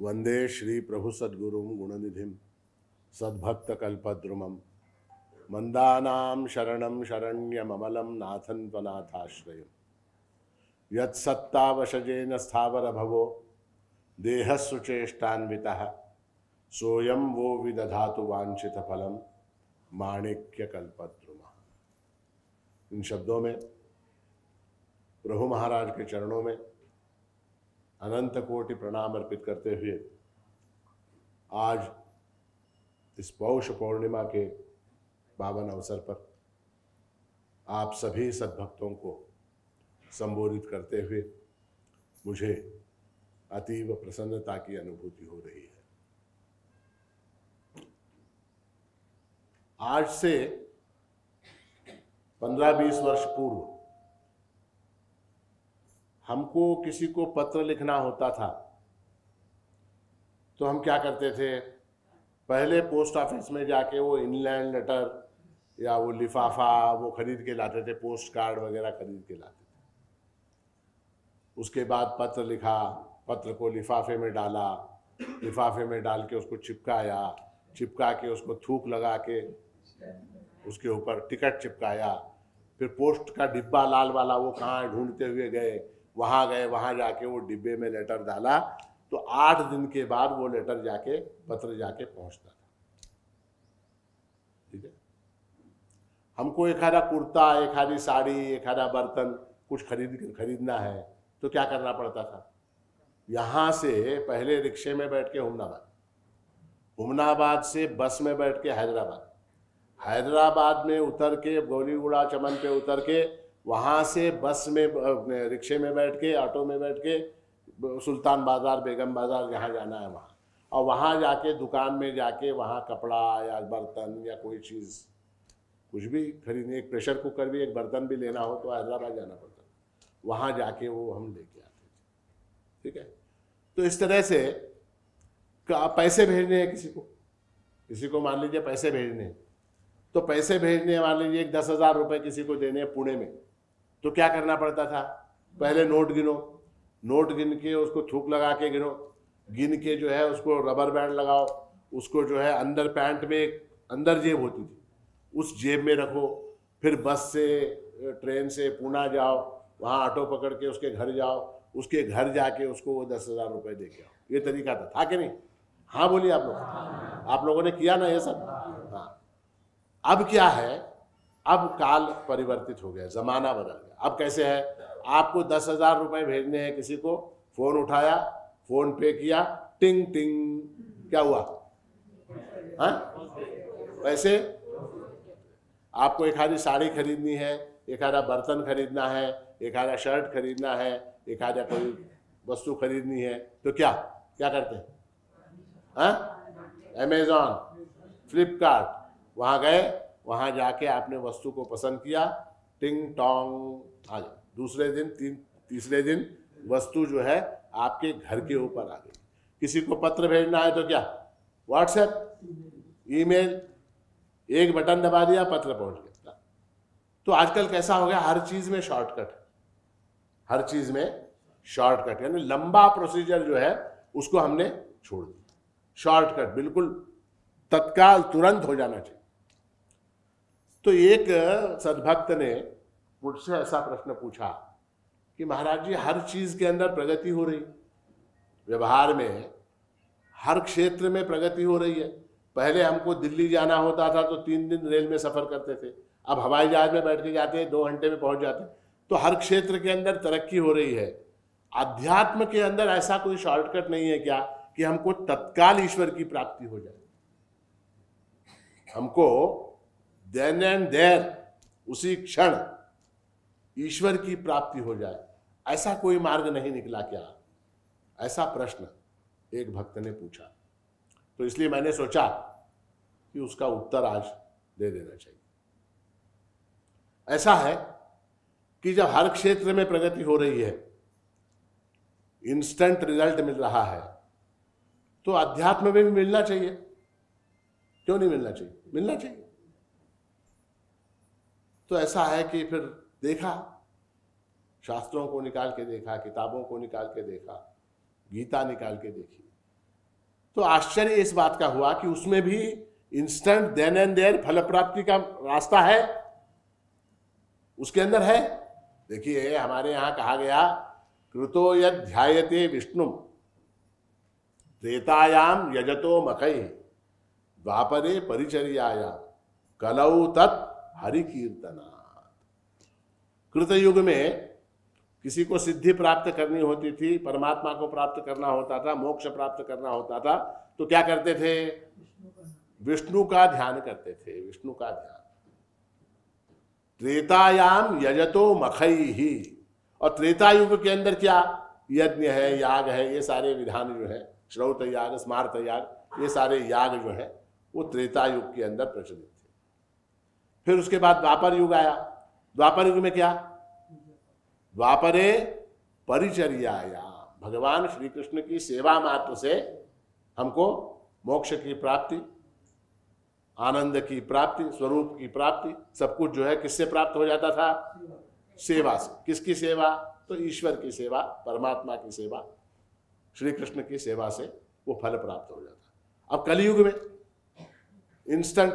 वंदे श्री प्रभु सद्गुरुम गुणनिधिम सद्भक्तकल्पद्रुमम मंदानां शरणं शरण्यममलं नाथं त्वनाथाश्रयम्। यत्सत्तावशजेन स्थावरभवो, देहस्सुचेष्टान्वितः, सोऽयं वो विदधा विदधातु वाञ्छितफलं माणिक्यकल्पद्रुमः। इन शब्दों में, प्रभु महाराज के चरणों में अनंत कोटि प्रणाम अर्पित करते हुए आज इस पौष पूर्णिमा के पावन अवसर पर आप सभी सद्भक्तों को संबोधित करते हुए मुझे अतीव प्रसन्नता की अनुभूति हो रही है। आज से पंद्रह बीस वर्ष पूर्व हमको किसी को पत्र लिखना होता था। तो हम क्या करते थे? पहले पोस्ट ऑफ़िस में जाके वो इनलैंड लेटर या वो लिफाफा वो खरीद के लाते थे पोस्ट कार्ड वगैरह खरीद के लाते थे। उसके बाद पत्र लिखा, पत्र को लिफाफे में डाला, लिफाफे में डाल के उसको चिपकाया, चिपका के उसको थूक लगा के उसके ऊपर टिकट चिपकाया। फिर पोस्ट का डिब्बा लाल वाला वो कहाँ ढूंढते हुए गए? वहाँ गए, वहाँ जाके वो डिब्बे में लेटर डाला तो आठ दिन के बाद वो लेटर जाके, पत्र जाके पहुँचता था। ठीक है? हमको एक आधा कुर्ता, एक आधी साड़ी, एक आधा बर्तन, कुछ खरीद, खरीदना है तो क्या करना पड़ता था? यहाँ से पहले रिक्शे में बैठ के हुमनाबाद। हुमनाबाद से बस में बैठ के हैदराबाद। हैदराबाद में उतर के गौरीगुड़ा चमन पे उतर के वहाँ से बस में रिक्शे में बैठ के, ऑटो में बैठ के, सुल्तान बाज़ार, बेगम बाज़ार जहाँ जाना है वहाँ। और वहाँ जाके, दुकान में जाके, वहाँ कपड़ा या बर्तन या कोई चीज़, कुछ भी खरीदने, एक प्रेशर कुकर भी, एक बर्तन भी लेना हो तो हैदराबाद जाना पड़ता वहाँ जाके वो हम लेके आते थे। ठीक है? तो इस तरह से पैसे भेजने हैं किसी को। किसी को मान लीजिए पैसे भेजने हैं। तो पैसे भेजने मान लीजिए एक दस हज़ार रुपये किसी को देने हैं पुणे में। तो क्या करना पड़ता था? पहले नोट गिनो। नोट गिन के उसको थूक लगा के गिनो। गिन के जो है उसको रबर बैंड लगाओ। उसको जो है अंदर पैंट में एक अंदर जेब होती थी। उस जेब में रखो। फिर बस से, ट्रेन से पूना जाओ। वहाँ ऑटो पकड़ के उसके घर जाओ। उसके घर जाके उसको वो दस हज़ार रुपये दे के आओ। ये तरीका था। था कि नहीं? हाँ बोलिए आप लोग। आप लोगों ने किया ना ये सब? हाँ। अब क्या है? अब काल परिवर्तित हो गया, जमाना बदल गया। अब कैसे है? आपको दस हज़ार रुपये भेजने हैं किसी को, फ़ोन उठाया, फ़ोन पे किया, टिंग टिंग। क्या हुआ? हा? वैसे आपको एक आधी साड़ी खरीदनी है, एक आधा बर्तन खरीदना है, एक आधा शर्ट खरीदना है, एक आधा कोई वस्तु खरीदनी है तो क्या? क्या करते? हैं? अमेजॉन फ्लिपकार्ट वहाँ गए वहाँ जाके आपने वस्तु को पसंद किया, टिंग टोंग, आ जाओ। दूसरे दिन, तीन, तीसरे दिन वस्तु जो है आपके घर के ऊपर आ गई। किसी को पत्र भेजना है तो क्या? व्हाट्सएप ईमेल, एक बटन दबा दिया, पत्र पहुँच गया। तो आजकल कैसा हो गया? हर चीज़ में शॉर्टकट हर चीज़ में शॉर्टकट यानी लंबा प्रोसीजर जो है, उसको हमने छोड़ दिया। शॉर्टकट बिल्कुल तत्काल तुरंत हो जाना चाहिए। तो एक सदभक्त ने मुझसे ऐसा प्रश्न पूछा कि महाराज जी, हर चीज़ के अंदर प्रगति हो रही व्यवहार में हर क्षेत्र में प्रगति हो रही है। पहले हमको दिल्ली जाना होता था तो तीन दिन रेल में सफ़र करते थे। अब हवाई जहाज़ में बैठ के जाते हैं, दो घंटे में पहुँच जाते हैं। तो हर क्षेत्र के अंदर तरक्की हो रही है। अध्यात्म के अंदर ऐसा कोई शॉर्टकट नहीं है क्या कि हमको तत्काल ईश्वर की प्राप्ति हो जाए? हमको देन एंड देर उसी क्षण ईश्वर की प्राप्ति हो जाए। ऐसा कोई मार्ग नहीं निकला क्या? ऐसा प्रश्न एक भक्त ने पूछा। तो इसलिए मैंने सोचा कि उसका उत्तर आज दे देना चाहिए। ऐसा है कि जब हर क्षेत्र में प्रगति हो रही है इंस्टेंट रिज़ल्ट मिल रहा है तो अध्यात्म में भी मिलना चाहिए। क्यों नहीं मिलना चाहिए? मिलना चाहिए। तो ऐसा है कि फिर देखा, शास्त्रों को निकाल के देखा, किताबों को निकाल के देखा, गीता निकाल के देखी। तो आश्चर्य इस बात का हुआ कि उसमें भी इंस्टेंट देन एंड देर फल प्राप्ति का रास्ता है। उसके अंदर है। देखिए, हमारे यहाँ कहा गया, कृतो यद ध्यायते विष्णु त्रेतायाम यजतो मकई द्वापरे परिचर्याया, कलौ तत् हरि कीर्तना कृतयुग में किसी को सिद्धि प्राप्त करनी होती थी, परमात्मा को प्राप्त करना होता था, मोक्ष प्राप्त करना होता था तो क्या करते थे? विष्णु का ध्यान करते थे, विष्णु का ध्यान। त्रेतायाम यजतो मखई ही और त्रेता युग के अंदर क्या? यज्ञ है, याग है, ये सारे विधान जो है, श्रौत याग, स्मार्त याग, ये सारे याग जो है, वो त्रेता युग के अंदर प्रचलित फिर उसके बाद द्वापर युग आया। द्वापर युग में क्या? द्वापरे परिचर्याया। भगवान श्री कृष्ण की सेवा मात्र से हमको मोक्ष की प्राप्ति, आनंद की प्राप्ति, स्वरूप की प्राप्ति, सब कुछ जो है किससे प्राप्त हो जाता था? सेवा से। किसकी सेवा? तो ईश्वर की सेवा, परमात्मा की सेवा श्री कृष्ण की सेवा से वो फल प्राप्त हो जाता। अब कलयुग में इंस्टेंट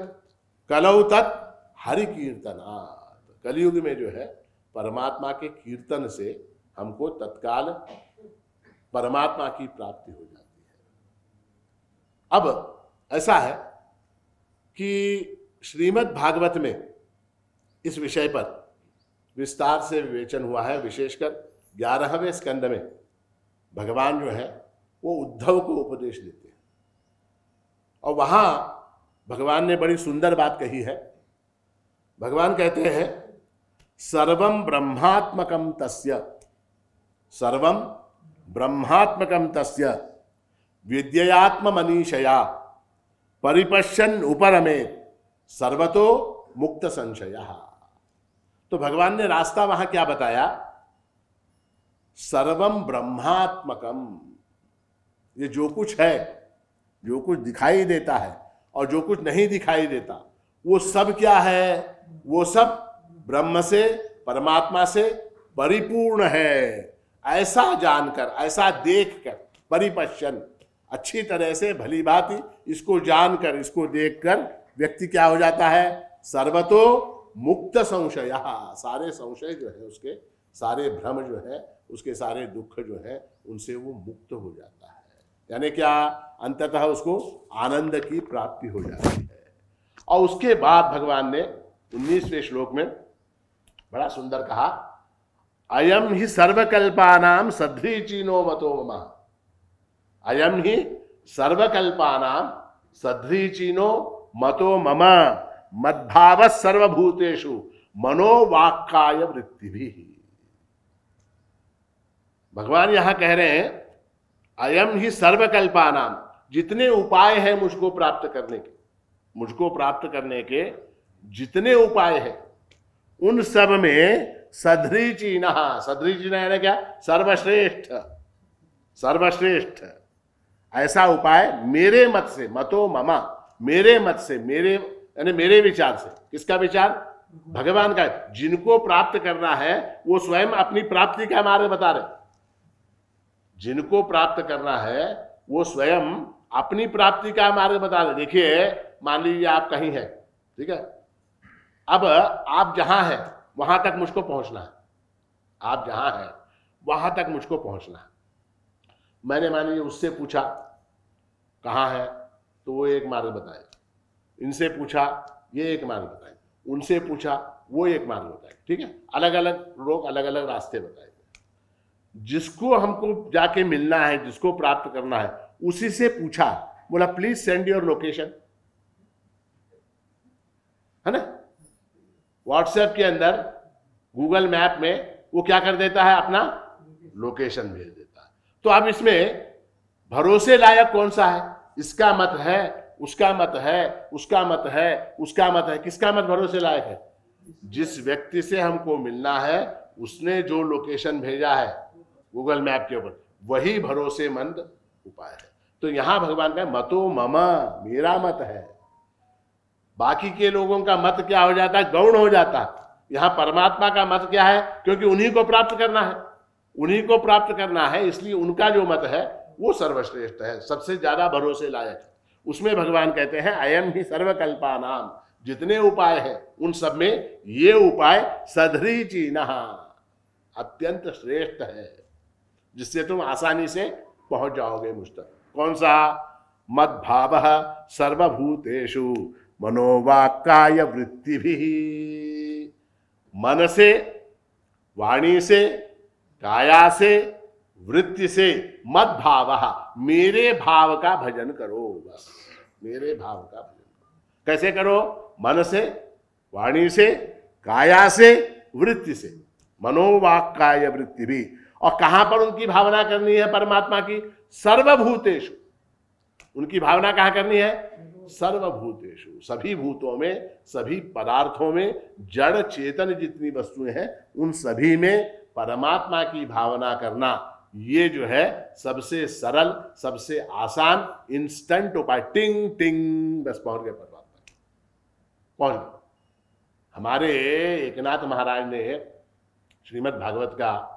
कलौ तत् हरि कीर्तना। कलयुग में जो है, परमात्मा के कीर्तन से हमको तत्काल परमात्मा की प्राप्ति हो जाती है। अब ऐसा है कि श्रीमद् भागवत में इस विषय पर विस्तार से विवेचन हुआ है, विशेषकर ग्यारहवें स्कंद में भगवान जो है, वो उद्धव को उपदेश देते हैं। और वहाँ भगवान ने बड़ी सुंदर बात कही है भगवान कहते हैं सर्वम ब्रह्मात्मकम तस्य। सर्वम ब्रह्मात्मकम तस्य। विद्यात्म मनीषया परिपश्यन उपरमेत सर्वतो मुक्त संशय तो भगवान ने रास्ता वहाँ क्या बताया? सर्वम ब्रह्मात्मकम ये जो कुछ है, जो कुछ दिखाई देता है और जो कुछ नहीं दिखाई देता वो सब क्या है? वो सब ब्रह्म से, परमात्मा से परिपूर्ण है। ऐसा जानकर, ऐसा देखकर, परिपश्यन। अच्छी तरह से भली भांति इसको जानकर, इसको देखकर व्यक्ति क्या हो जाता है? सर्वतो मुक्त संशय। सारे संशय जो है उसके, सारे भ्रम जो है, उसके सारे दुख जो है, उनसे वो मुक्त हो जाता है। यानी क्या? अंततः उसको आनंद की प्राप्ति हो जाती है। और उसके बाद भगवान ने उन्नीसवें श्लोक में बड़ा सुंदर कहा, अयम ही सर्वकल्पा नाम सद्री चीनो मतो ममा। अयम ही सर्वकल्पानाम सध्रीचीनो मतो मम। मद्भाव सर्वभूतेषु मनोवाक्काय वृत्ति भी भगवान यहाँ कह रहे हैं, अयम ही सर्वकल्पानाम जितने उपाय हैं मुझको प्राप्त करने के। मुझको प्राप्त करने के जितने उपाय हैं, उन सब में सधरी चीना सधरी चीना यानी क्या? सर्वश्रेष्ठ। सर्वश्रेष्ठ। ऐसा उपाय मेरे मत से, मतो ममा, मेरे मत से, मेरे, यानी मेरे विचार से। किसका विचार? भगवान का। जिनको प्राप्त करना है, वो स्वयं अपनी प्राप्ति का मार्ग बता रहे जिनको प्राप्त करना है, वो स्वयं अपनी प्राप्ति का मार्ग बता रहे देखिए, मान लीजिए आप कहीं हैं, ठीक है? अब आप जहाँ हैं, वहाँ तक मुझको पहुँचना है। आप जहाँ हैं, वहाँ तक मुझको पहुँचना है। मैंने मान लीजिए उससे पूछा, कहाँ है? तो वो एक मार्ग बताए। इनसे पूछा, ये एक मार्ग बताए। उनसे पूछा, वो एक मार्ग बताए। ठीक है? अलग अलग लोग अलग अलग रास्ते बताए। जिसको हमको जाके मिलना है, जिसको प्राप्त करना है उसी से पूछा। बोला प्लीज़ सेंड योर लोकेशन है ना? व्हाट्सएप के अंदर गूगल मैप में, वो क्या कर देता है? अपना लोकेशन भेज देता है। तो अब इसमें भरोसे लायक कौन सा है? इसका मत है, उसका मत है, उसका मत है, उसका मत है। किसका मत भरोसे लायक है? जिस व्यक्ति से हमको मिलना है, उसने जो लोकेशन भेजा है गूगल मैप के ऊपर, वही भरोसेमंद उपाय है। तो यहाँ भगवान का मतो ममा, मेरा मत है। बाकी के लोगों का मत क्या हो जाता है? गौण हो जाता है। यहाँ परमात्मा का मत क्या है? क्योंकि उन्हीं को प्राप्त करना है। उन्हीं को प्राप्त करना है, इसलिए उनका जो मत है, वो सर्वश्रेष्ठ है, सबसे ज़्यादा भरोसे लायक है। उसमें भगवान कहते हैं अयम ही सर्वकल्पा नाम जितने उपाय हैं, उन सब में ये उपाय सधरी चीना अत्यंत श्रेष्ठ है। जिससे तुम आसानी से पहुँच जाओगे मुझ तक। कौन सा? मद भाव सर्वभूतेषु। मनोवाक्काय वृत्ति भी मन से वाणी से, काया से, वृत्ति से मत भाव मेरे भाव का भजन करो, बस। मेरे भाव का भजन करो। कैसे करो? मन से वाणी से, काया से, वृत्ति से। मनोवाक काय वृत्ति भी और कहाँ पर उनकी भावना करनी है परमात्मा की? सर्वभूतेश उनकी भावना कहाँ करनी है? सर्वभूतेशु सभी भूतों में, सभी पदार्थों में, जड़, चेतन जितनी वस्तुएँ हैं, उन सभी में परमात्मा की भावना करना, ये जो है सबसे सरल, सबसे आसान इंस्टेंट उपाय। टिंग टिंग। बस पहुँच गए परमात्मा पहुँच गए। हमारे एकनाथ महाराज ने श्रीमद् भागवत का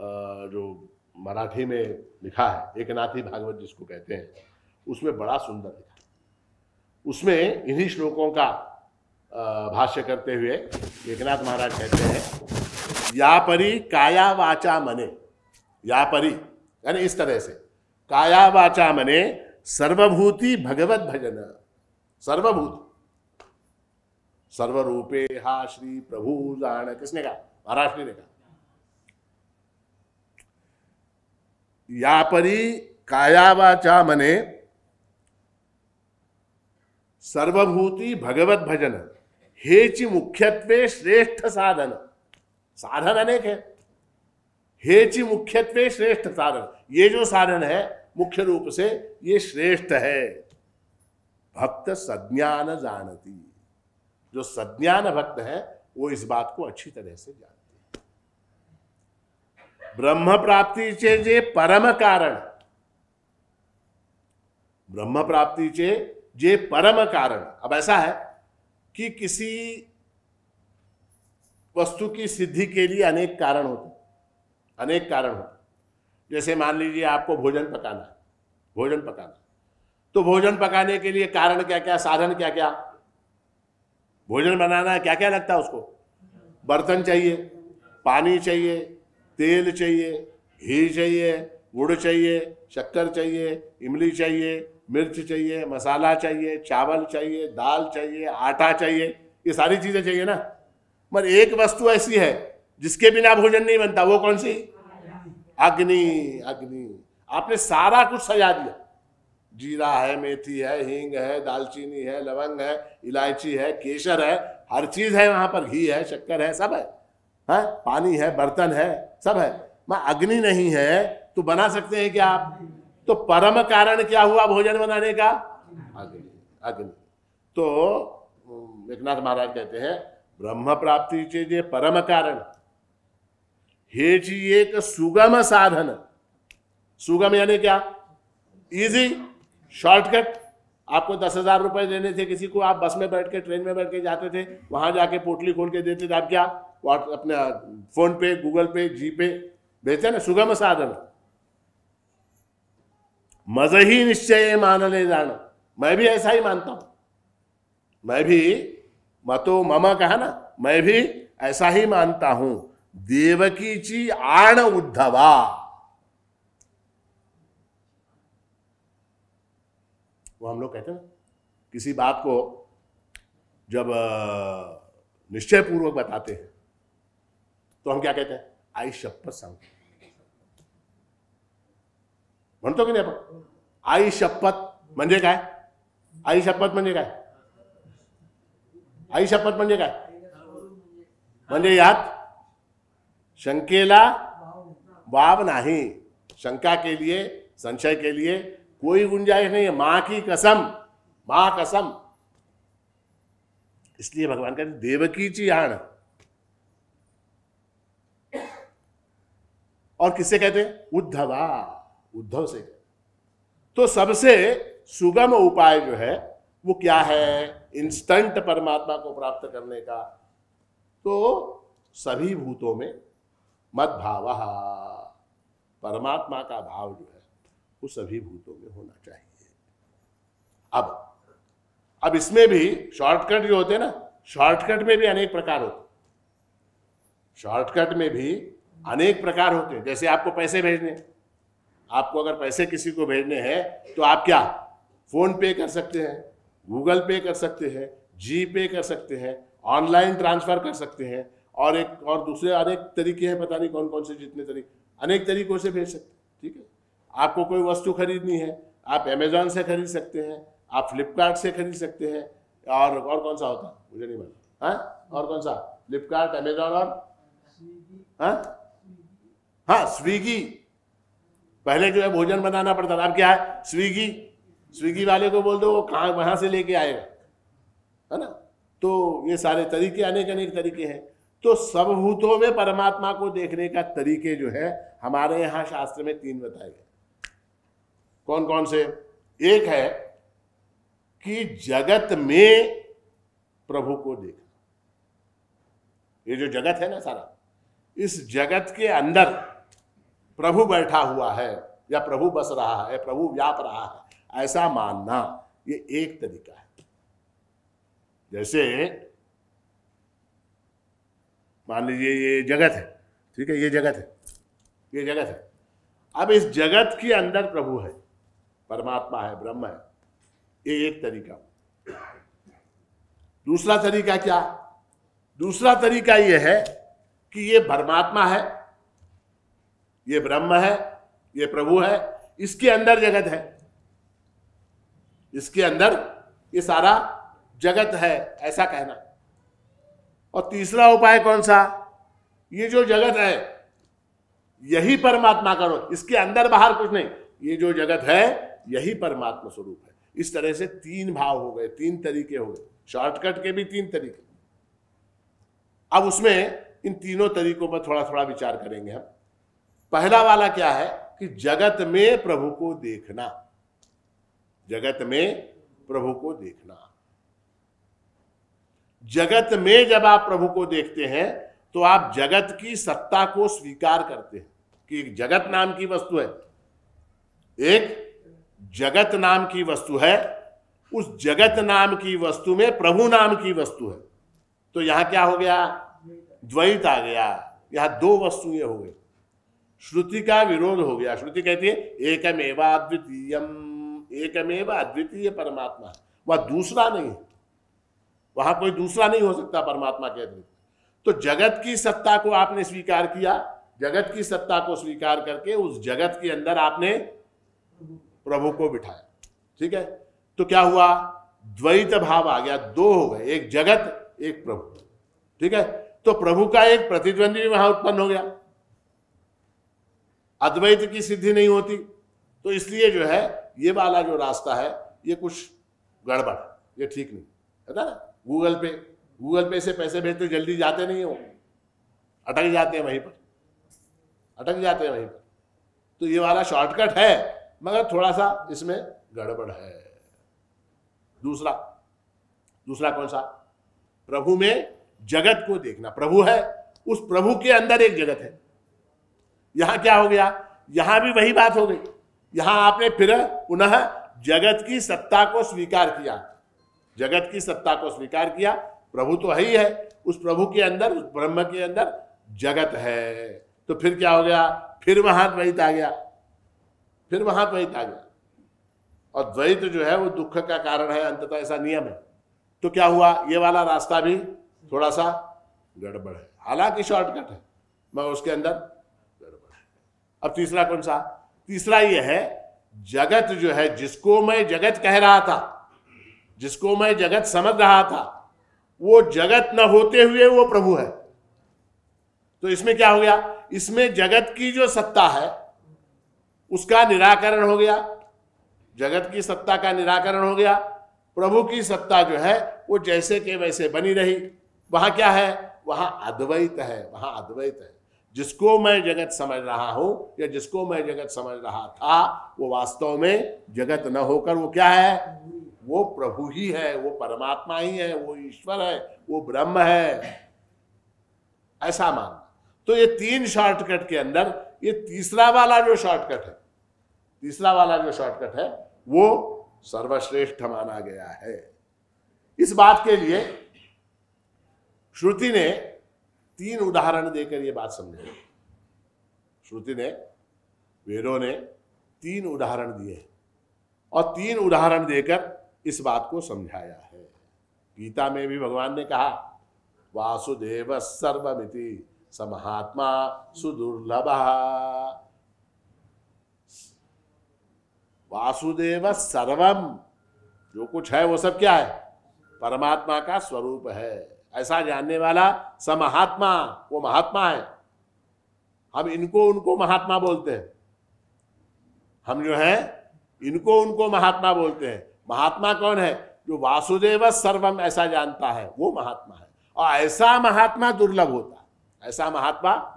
जो मराठी में लिखा है एक एकनाथी भागवत जिसको कहते हैं, उसमें बड़ा सुंदर लिखा उसमें इन्हीं श्लोकों का भाष्य करते हुए एकनाथ महाराज कहते हैं, या परी काया वाचा मने। या परी, यानी इस तरह से, काया वाचा मने सर्वभूति भगवत भजन। सर्वभूत। सर्वरूपे हा श्री प्रभु जान। किसने कहा? महाराष्ट्र ने कहा। या परी काया मने सर्वभूति भगवत भजन, हेच मुख्यत्वे श्रेष्ठ साधन। साधन अनेक है। हेच मुख्यत्वे श्रेष्ठ साधन। ये जो साधन है, मुख्य रूप से ये श्रेष्ठ है। भक्त सज्ञान जानती। जो सज्ञान भक्त है, वो इस बात को अच्छी तरह से जानते। ब्रह्म प्राप्ति चे जे परम कारण। ब्रह्म प्राप्ति चे जे परम कारण। अब ऐसा है कि किसी वस्तु की सिद्धि के लिए अनेक कारण होते अनेक कारण होते जैसे मान लीजिए आपको भोजन पकाना है। भोजन पकाना तो भोजन पकाने के लिए कारण क्या क्या साधन क्या क्या भोजन बनाना है क्या क्या लगता है उसको? बर्तन चाहिए, पानी चाहिए तेल चाहिए घी चाहिए गुड़ चाहिए शक्कर चाहिए इमली चाहिए मिर्च चाहिए मसाला चाहिए चावल चाहिए दाल चाहिए आटा चाहिए ये सारी चीज़ें चाहिए ना। मगर एक वस्तु ऐसी है जिसके बिना भोजन नहीं बनता वो कौन सी? अग्नि अग्नि। आपने सारा कुछ सजा दिया। जीरा है मेथी है हींग है दालचीनी है लवंग है इलायची है केसर है हर चीज़ है वहाँ पर घी है शक्कर है सब है, है? पानी है बर्तन है सब है। मैं अग्नि नहीं है तो बना सकते हैं क्या आप? तो परम कारण क्या हुआ भोजन बनाने का? अग्नि अग्नि। तो एकनाथ महाराज कहते हैं ब्रह्म प्राप्ति चे परम कारण। हे जी एक सुगम साधन। सुगम यानी क्या? इजी शॉर्टकट आपको दस हज़ार रुपए देने थे किसी को आप बस में बैठ के ट्रेन में बैठ के जाते थे वहाँ जाके पोटली खोल के देते थे आप क्या? अपने फ़ोन पे गूगल पे जी पे, भेजते ना, सुगम साधन। मज ही निश्चय मान ले जाना। मैं भी ऐसा ही मानता हूँ। मैं भी मतो ममा कहा ना, मैं भी ऐसा ही मानता हूँ। देवकी ची आण उद्धवा। वो हम लोग कहते हैं किसी बात को जब निश्चय पूर्वक बताते हैं। तो हम क्या कहते हैं? आई शपथ सांग म्हणतो की नाही आपण? आई शपथ म्हणजे काय? आई शपथ म्हणजे काय? आई शपथ म्हणजे काय? म्हणजे यात शंकेला वाव नहीं. शंका के लिए, संशय के लिए कोई गुंजाइश नहीं है। माँ की कसम, माँ कसम। इसलिए भगवान कहते देवकी ची आण। और किससे कहते हैं? उद्धवा, उद्धव से। तो सबसे सुगम उपाय जो है, वो क्या है? इंस्टेंट परमात्मा को प्राप्त करने का। तो सभी भूतों में मद भाव, परमात्मा का भाव जो है, वो सभी भूतों में होना चाहिए। अब अब इसमें भी शॉर्टकट जो होते हैं ना शॉर्टकट में भी अनेक प्रकार होते शॉर्टकट में भी अनेक प्रकार होते हैं। जैसे आपको पैसे भेजने। आपको अगर पैसे किसी को भेजने हैं तो आप क्या? फ़ोन पे कर सकते हैं, गूगल पे कर सकते हैं, जी पे कर सकते हैं, ऑनलाइन ट्रांसफ़र कर सकते हैं, और एक और दूसरे अनेक तरीके हैं, पता नहीं कौन कौन से जितने तरीके अनेक तरीकों से भेज सकते हैं, ठीक है? आपको कोई वस्तु खरीदनी है, आप अमेजोन से खरीद सकते हैं, आप फ्लिपकार्ट से खरीद सकते हैं, और और कौन सा होता है? मुझे नहीं मालूम। हाँ? और कौन सा? फ्लिपकार्ट अमेजोन और? हाँ? हाँ स्विगी। पहले जो है भोजन बनाना पड़ता था, अब क्या है? स्विगी। स्विगी वाले को बोल दो, वो कहाँ, वहाँ से लेके आएगा है ना? तो ये सारे तरीके अनेक अनेक तरीके हैं। तो सब भूतों में परमात्मा को देखने का तरीके जो है, हमारे यहाँ शास्त्र में तीन बताए गए। कौन कौन से? एक है कि जगत में प्रभु को देखना। ये जो जगत है ना सारा, इस जगत के अंदर प्रभु बैठा हुआ है या प्रभु बस रहा है, प्रभु व्याप रहा है, ऐसा मानना ये एक तरीका है। जैसे मान लीजिए ये जगत है, ठीक है, ये जगत है, ये जगत है। अब इस जगत के अंदर प्रभु है, परमात्मा है, ब्रह्म है, ये एक तरीका। दूसरा तरीका क्या? दूसरा तरीका यह है कि ये परमात्मा है ये ब्रह्म है, ये प्रभु है, इसके अंदर जगत है। इसके अंदर ये सारा जगत है, ऐसा कहना। और तीसरा उपाय कौन सा? ये जो जगत है, यही परमात्मा करो इसके अंदर बाहर कुछ नहीं। ये जो जगत है, यही परमात्मा स्वरूप है। इस तरह से तीन भाव हो गए, तीन तरीके हो गए। शॉर्टकट के भी तीन तरीके। अब उसमें इन तीनों तरीकों पर थोड़ा थोड़ा विचार करेंगे हम। पहला वाला क्या है? कि जगत में प्रभु को देखना। जगत में प्रभु को देखना। जगत में जब आप प्रभु को देखते हैं तो आप जगत की सत्ता को स्वीकार करते हैं। कि एक जगत नाम की वस्तु है। एक जगत नाम की वस्तु है। उस जगत नाम की वस्तु में प्रभु नाम की वस्तु है। तो यहाँ क्या हो गया? द्वैत आ गया। यहाँ दो वस्तुएँ हो गई। श्रुति का विरोध हो गया। श्रुति कहती है, एकमेव अद्वितीय एकमेव अद्वितीय परमात्मा। वह दूसरा नहीं है। वहाँ कोई दूसरा नहीं हो सकता परमात्मा के अतिरिक्त तो जगत की सत्ता को आपने स्वीकार किया, जगत की सत्ता को स्वीकार करके उस जगत के अंदर आपने प्रभु को बिठाया। ठीक है? तो क्या हुआ? द्वैत भाव आ गया, दो हो गए, एक जगत, एक प्रभु। ठीक है? तो प्रभु का एक प्रतिद्वंदी वहाँ उत्पन्न हो गया। अद्वैत की सिद्धि नहीं होती। तो इसलिए जो है, ये वाला जो रास्ता है, ये कुछ गड़बड़ ये ठीक नहीं। है ना? गूगल पे गूगल पे से पैसे भेजते जल्दी जाते नहीं हो। अटक जाते हैं वहीं पर। अटक जाते हैं वहीं पर। तो ये वाला शॉर्टकट है, मगर थोड़ा सा इसमें गड़बड़ है। दूसरा दूसरा कौन सा? प्रभु में जगत को देखना। प्रभु है, उस प्रभु के अंदर एक जगत है। यहाँ क्या हो गया? यहाँ भी वही बात हो गई। यहाँ आपने फिर पुनः जगत की सत्ता को स्वीकार किया। जगत की सत्ता को स्वीकार किया। प्रभु तो है ही है। उस प्रभु के अंदर, उस ब्रह्म के अंदर जगत है। तो फिर क्या हो गया? फिर वहाँ द्वैत आ गया। फिर वहाँ द्वैत आ गया। और द्वैत जो है, वो दुख का कारण है। अंततः ऐसा नियम है। तो क्या हुआ? ये वाला रास्ता भी थोड़ा सा गड़बड़ है। हालाँकि शॉर्टकट है। मगर उसके अंदर अब तीसरा कौन सा? तीसरा यह है, जगत जो है, जिसको मैं जगत कह रहा था, जिसको मैं जगत समझ रहा था, वो जगत न होते हुए वो प्रभु है। तो इसमें क्या हो गया? इसमें जगत की जो सत्ता है, उसका निराकरण हो गया। जगत की सत्ता का निराकरण हो गया। प्रभु की सत्ता जो है, वो जैसे के वैसे बनी रही। वहाँ क्या है? वहाँ अद्वैत है, वहाँ अद्वैत है। जिसको मैं जगत समझ रहा हूँ या जिसको मैं जगत समझ रहा था, वो वास्तव में जगत न होकर वो क्या है? वो प्रभु ही है, वो परमात्मा ही है, वो ईश्वर है, वो ब्रह्म है। ऐसा मानना तो ये तीन शॉर्टकट के अंदर, ये तीसरा वाला जो शॉर्टकट है, तीसरा वाला जो शॉर्टकट है, वो सर्वश्रेष्ठ माना गया है। इस बात के लिए श्रुति ने तीन उदाहरण देकर यह बात समझाई श्रुति ने, वेदों ने तीन उदाहरण दिए और तीन उदाहरण देकर इस बात को समझाया है। गीता में भी भगवान ने कहा, वासुदेव सर्वमिति समहात्मा सुदुर्लभ। वासुदेव सर्वम जो कुछ है वो सब क्या है? परमात्मा का स्वरूप है। ऐसा जानने वाला समहात्मा, वो महात्मा है। हम इनको उनको महात्मा बोलते हैं। हम जो है, इनको उनको महात्मा बोलते हैं। महात्मा कौन है? जो वासुदेव सर्वम ऐसा जानता है, वो महात्मा है। और ऐसा महात्मा दुर्लभ होता है। ऐसा महात्मा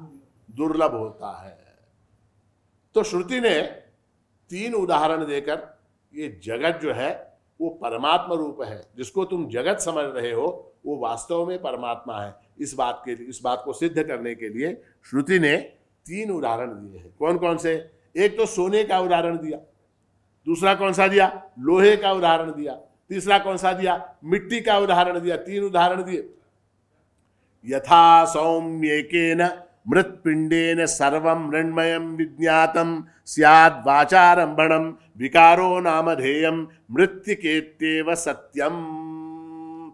दुर्लभ होता है। तो श्रुति ने तीन उदाहरण देकर ये जगत जो है, वो परमात्मा रूप है, जिसको तुम जगत समझ रहे हो वो वास्तव में परमात्मा है। इस बात के लिए, इस बात को सिद्ध करने के लिए श्रुति ने तीन उदाहरण दिए हैं। कौन कौन से? एक तो सोने का उदाहरण दिया, दूसरा कौन सा दिया? लोहे का उदाहरण दिया, तीसरा कौन सा दिया? मिट्टी का उदाहरण दिया, तीन उदाहरण दिए। यथा सौम्यकेन मृत्पिंडेन सर्व मृण्मय विज्ञात सियाद वाचारंभणम विकारो नामधेयम मृत्युकेत्येव सत्यम।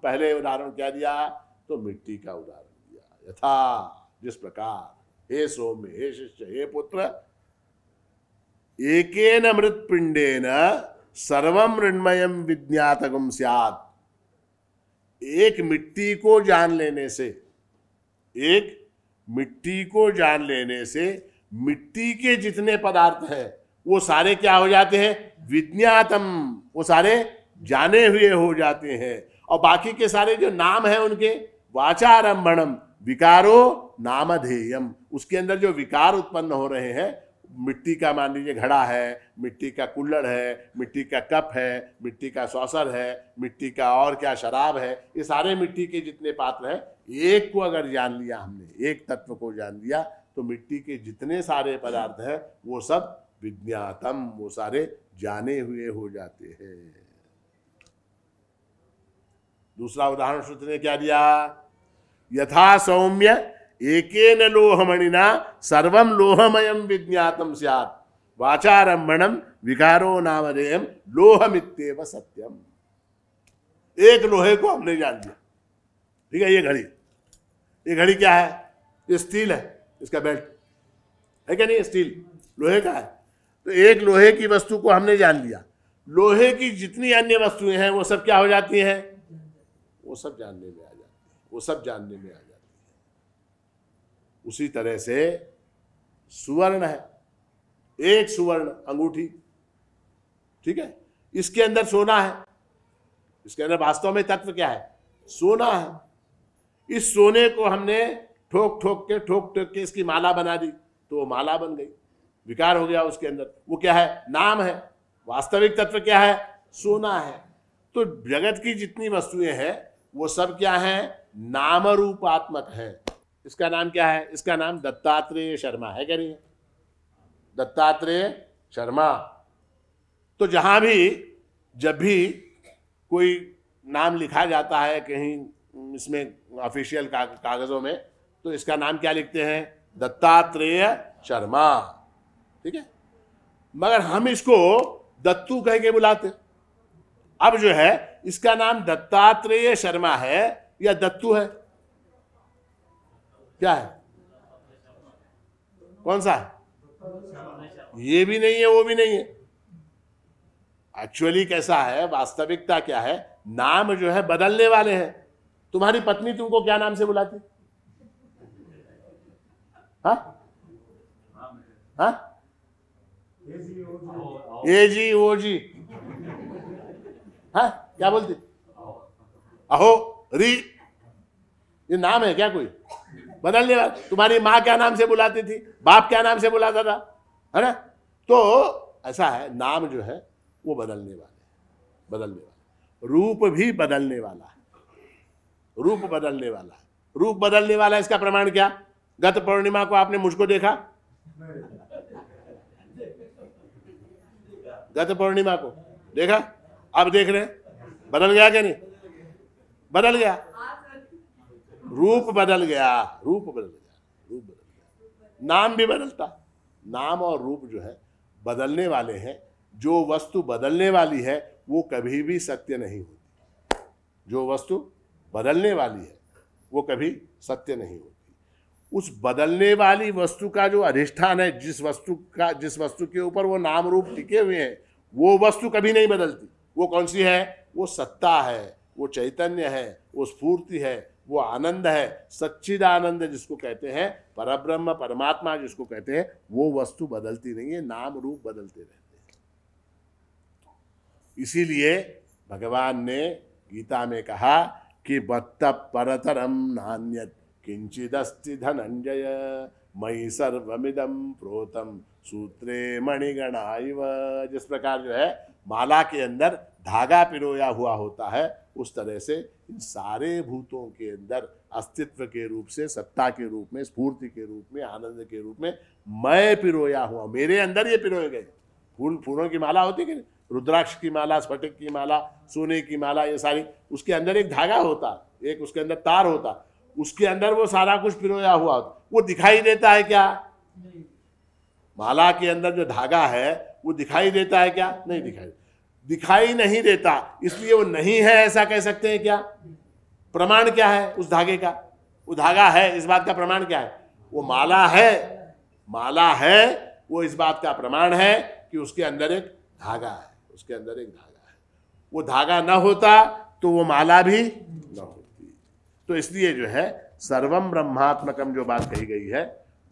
पहले उदाहरण क्या दिया? तो मिट्टी का उदाहरण दिया। यथा, जिस प्रकार, हे सौम्य, हे शिष्य, हे पुत्र, एकेन मृतपिंडेन सर्वम मृण्मयम विज्ञातगम सियात। एक मिट्टी को जान लेने से, एक मिट्टी को जान लेने से मिट्टी के जितने पदार्थ हैं, वो सारे क्या हो जाते हैं? विज्ञातम, वो सारे जाने हुए हो जाते हैं। और बाकी के सारे जो नाम हैं उनके, वाचारंभणम, विकारो नामधेयम। उसके अंदर जो विकार उत्पन्न हो रहे हैं, मिट्टी का मान लीजिए घड़ा है, मिट्टी का कुल्लड़ है, मिट्टी का कप है, मिट्टी का सौसर है, मिट्टी का और क्या शराब है, ये सारे मिट्टी के जितने पात्र हैं, एक को अगर जान लिया हमने, एक तत्व को जान लिया तो मिट्टी के जितने सारे पदार्थ हैं, वो सब विज्ञातम, वो सारे जाने हुए हो जाते हैं। दूसरा उदाहरण सूत्र ने क्या दिया? यथा सौम्य एकेन लोहमणिना सर्वम लोहमयम विज्ञातम सियात। वाचारंभणम विकारो नामधेयम लोहमित्येव सत्यम। एक लोहे को हमने जान लिया। ठीक है, ये घड़ी। ये घड़ी क्या है? ये स्टील है, इसका बेल्ट। है क्या नहीं स्टील? लोहे का है। तो एक लोहे की वस्तु को हमने जान लिया। लोहे की जितनी अन्य वस्तुएँ हैं, वो सब क्या हो जाती हैं? वो सब जानने में आ जाती है। वो सब जानने में आ जाती उसी तरह से सुवर्ण है। एक सुवर्ण अंगूठी। ठीक है? इसके अंदर सोना है। इसके अंदर वास्तव में तत्व क्या है? सोना है। इस सोने को हमने ठोक ठोक के, ठोक ठोक के इसकी माला बना दी तो वो माला बन गई। विकार हो गया उसके अंदर। वो क्या है? नाम है। वास्तविक तत्व क्या है? सोना है। तो जगत की जितनी वस्तुएँ हैं वो सब क्या है? नाम रूपात्मक है। इसका नाम क्या है? इसका नाम दत्तात्रेय शर्मा है क्या नहीं दत्तात्रेय शर्मा। तो जहाँ भी, जब भी कोई नाम लिखा जाता है कहीं इसमें ऑफिशियल कागजों में तो इसका नाम क्या लिखते हैं? दत्तात्रेय शर्मा। ठीक है? मगर हम इसको दत्तू कह के बुलाते अब जो है इसका नाम दत्तात्रेय शर्मा है या दत्तू है? क्या है? कौन सा है? ये भी नहीं है वो भी नहीं है। एक्चुअली कैसा है वास्तविकता क्या है? नाम जो है बदलने वाले हैं। तुम्हारी पत्नी तुमको क्या नाम से बुलाती? हा? हा? ए जी ओ जी हा? क्या बोलती? अहो, री। ये नाम है क्या कोई? बदलने वाला तुम्हारी माँ क्या नाम से बुलाती थी? बाप क्या नाम से बुलाता था? है ना? तो ऐसा है, नाम जो है, वो बदलने वाले बदलने वाला रूप भी बदलने वाला है। रूप बदलने वाला है। रूप बदलने वाला इसका प्रमाण क्या? गत पूर्णिमा को आपने मुझको देखा? गत पूर्णिमा को। देखा? अब देख रहे हैं? बदल गया क्या नहीं? बदल गया। रूप बदल गया, रूप बदल गया, रूप बदल गया। नाम भी बदलता। नाम और रूप जो है, बदलने वाले हैं। जो वस्तु बदलने वाली है, वो कभी भी सत्य नहीं होती। जो वस्तु बदलने वाली है, वो कभी सत्य नहीं होती। उस बदलने वाली वस्तु का जो अधिष्ठान है, जिस वस्तु का, जिस वस्तु के ऊपर वो नाम रूप टिके हुए हैं, वो वस्तु कभी नहीं बदलती। वो कौन सी है? वो सत्ता है, वो चैतन्य है, वो स्फूर्ति है, वो आनंद है। सच्चिद आनंद जिसको कहते हैं, परब्रह्म, परमात्मा जिसको कहते हैं, वो वस्तु बदलती नहीं है, नाम रूप बदलते रहते हैं। इसीलिए भगवान ने गीता में कहा कि बत्त परतरम नान्यत, किंचिदस्ति धनंजय मई सर्वमिदम प्रोतम। सूत्रे मणिगणाइव जिस प्रकार जो है, माला के अंदर धागा पिरोया हुआ होता है, उस तरह से इन सारे भूतों के अंदर अस्तित्व के रूप से, सत्ता के रूप में, स्फूर्ति के रूप में, आनंद के रूप में मैं पिरोया हुआ मेरे अंदर ये पिरोए गए। फूल, फूलों की माला होती कि रुद्राक्ष की माला, स्फटिक की माला, सोने की माला, ये सारी, उसके अंदर एक धागा होता, एक उसके अंदर तार होता, उसके अंदर वो सारा कुछ पिरोया हुआ होता। वो दिखाई देता है क्या? माला के अंदर जो धागा है, वो दिखाई देता है क्या? नहीं दिखाई दिखाई नहीं देता, इसलिए वो नहीं है, ऐसा कह सकते हैं क्या? प्रमाण क्या है उस धागे का? वो धागा है, इस बात का प्रमाण क्या है? वो माला है। माला है, वो इस बात का प्रमाण है कि उसके अंदर एक धागा है, उसके अंदर एक धागा है। वो धागा ना होता तो वो माला भी न होती। तो इसलिए जो है सर्वम ब्रह्मात्मकम जो बात कही गई है,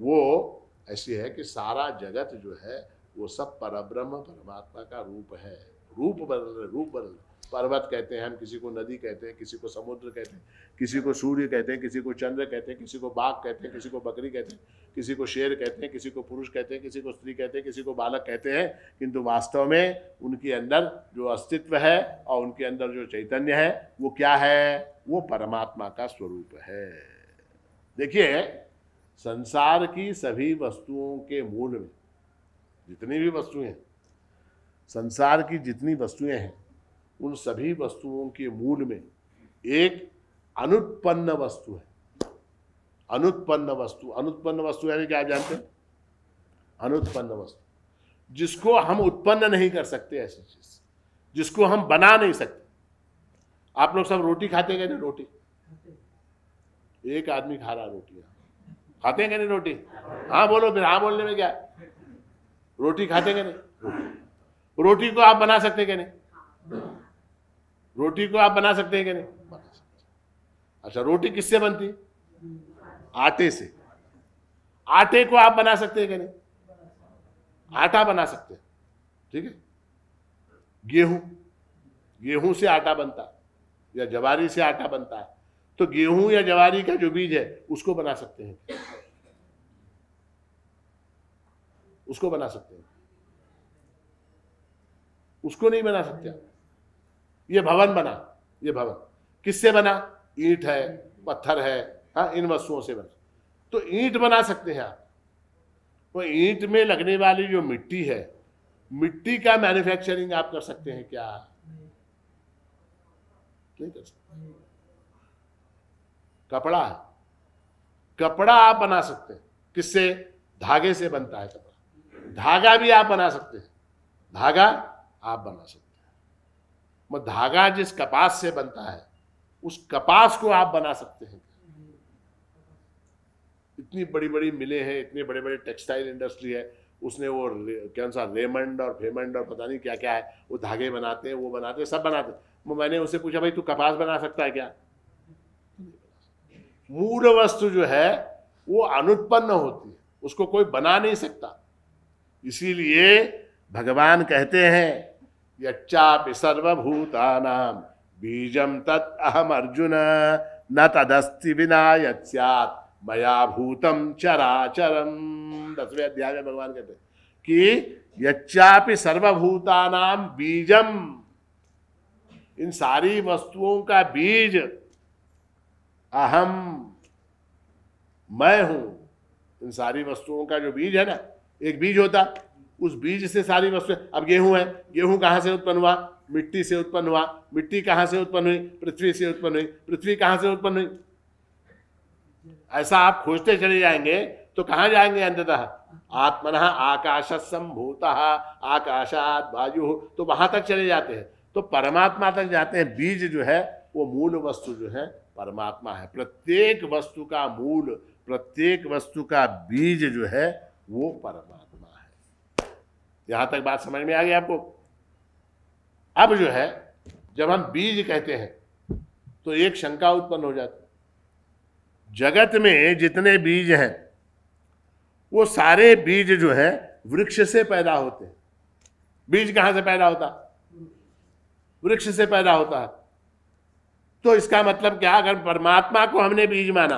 वो ऐसी है कि सारा जगत जो है वो सब परब्रह्म परमात्मा का रूप है रूप बदल रहे रूप बदल पर्वत कहते हैं हम किसी को नदी कहते हैं किसी को समुद्र कहते हैं किसी को सूर्य कहते हैं किसी को चंद्र कहते हैं किसी को बाघ कहते हैं किसी को बकरी कहते हैं किसी को शेर कहते हैं किसी को पुरुष कहते हैं किसी को स्त्री कहते हैं किसी को बालक कहते हैं किंतु वास्तव में उनके अंदर जो अस्तित्व है और उनके अंदर जो चैतन्य है वो क्या है वो परमात्मा का स्वरूप है देखिए संसार की सभी वस्तुओं के मूल में, जितनी भी वस्तुएँ हैं, संसार की जितनी वस्तुएँ हैं, उन सभी वस्तुओं के मूल में एक अनुत्पन्न वस्तु है। अनुत्पन्न वस्तु अनुत्पन्न वस्तु यानी क्या जानते हैं? अनुत्पन्न वस्तु। जिसको हम उत्पन्न नहीं कर सकते ऐसी चीज़, जिसको हम बना नहीं सकते। आप लोग सब रोटी खाते हैं नहीं? रोटी। एक आदमी खा रहा रोटी। खाते हैं नहीं रोटी? हाँ बोलो फिर हाँ बोलने में क्या? रोटी खाते हैं नहीं? रोटी को आप बना सकते क्या नहीं? रोटी को आप बना सकते हैं क्या नहीं? अच्छा रोटी किससे बनती? आटे से। आटे को आप बना सकते हैं क्या नहीं? आटा बना सकते हैं। ठीक है? गेहूँ। गेहूँ से आटा बनता या जवारी से आटा बनता है। तो गेहूँ या जवारी का जो बीज है, उसको बना सकते हैं। उसको बना सकते हैं। उसको नहीं बना सकते। ये भवन बना, ये भवन। किससे बना? ईंट है, पत्थर है हाँ इन वस्तुओं से बना। तो ईंट बना सकते हैं आप। तो ईंट में लगने वाली जो मिट्टी है, मिट्टी का मैन्युफैक्चरिंग आप कर सकते हैं क्या? नहीं कर सकते। कपड़ा है। कपड़ा आप बना सकते हैं। किससे? धागे से बनता है कपड़ा। धागा भी आप बना सकते हैं। धागा आप बना सकते हैं। धागा जिस कपास से बनता है, उस कपास को आप बना सकते हैं। इतनी बड़ी बड़ी मिले हैं, इतने बड़े बड़े टेक्सटाइल इंडस्ट्री है, उसने वो क्या सा रेमंड और फेमंड और पता नहीं क्या क्या है, वो धागे बनाते हैं, वो बनाते हैं, सब बनाते हैं। मैंने उससे पूछा, भाई तू कपास बना सकता है क्या? मूल वस्तु जो है, वो अनुत्पन्न होती है। उसको कोई बना नहीं सकता। इसीलिए भगवान कहते हैं यच्चापि सर्वभूतानां बीजम तत् अहम अर्जुन, न तदस्ति विना यत् मया भूतम चराचरम दसवें अध्याय में भगवान कहते हैं कि यच्चापि सर्वभूतानां बीजम इन सारी वस्तुओं का बीज अहम, मैं हूँ। इन सारी वस्तुओं का जो बीज है ना, एक बीज होता, उस बीज से सारी वस्तु अब गेहूँ है, गेहूँ कहाँ से उत्पन्न हुआ? मिट्टी से उत्पन्न हुआ। मिट्टी कहाँ से उत्पन्न हुई? पृथ्वी से उत्पन्न हुई। पृथ्वी कहाँ से उत्पन्न हुई? ऐसा आप खोजते चले जाएँगे तो कहाँ जाएँगे अंततः? आत्मन आकाश संभूत आकाशात वायु। तो वहाँ तक चले जाते हैं। तो परमात्मा तक जाते हैं। बीज जो है, वो मूल वस्तु जो है परमात्मा है। प्रत्येक वस्तु का मूल, प्रत्येक वस्तु का बीज जो है, वो परमात्मा है। यहाँ तक बात समझ में आ गई आपको? अब जो है, जब हम बीज कहते हैं तो एक शंका उत्पन्न हो जाती जगत में जितने बीज हैं, वो सारे बीज जो है, वृक्ष से पैदा होते हैं। बीज कहाँ से पैदा होता? वृक्ष से पैदा होता है। तो इसका मतलब क्या? अगर परमात्मा को हमने बीज माना,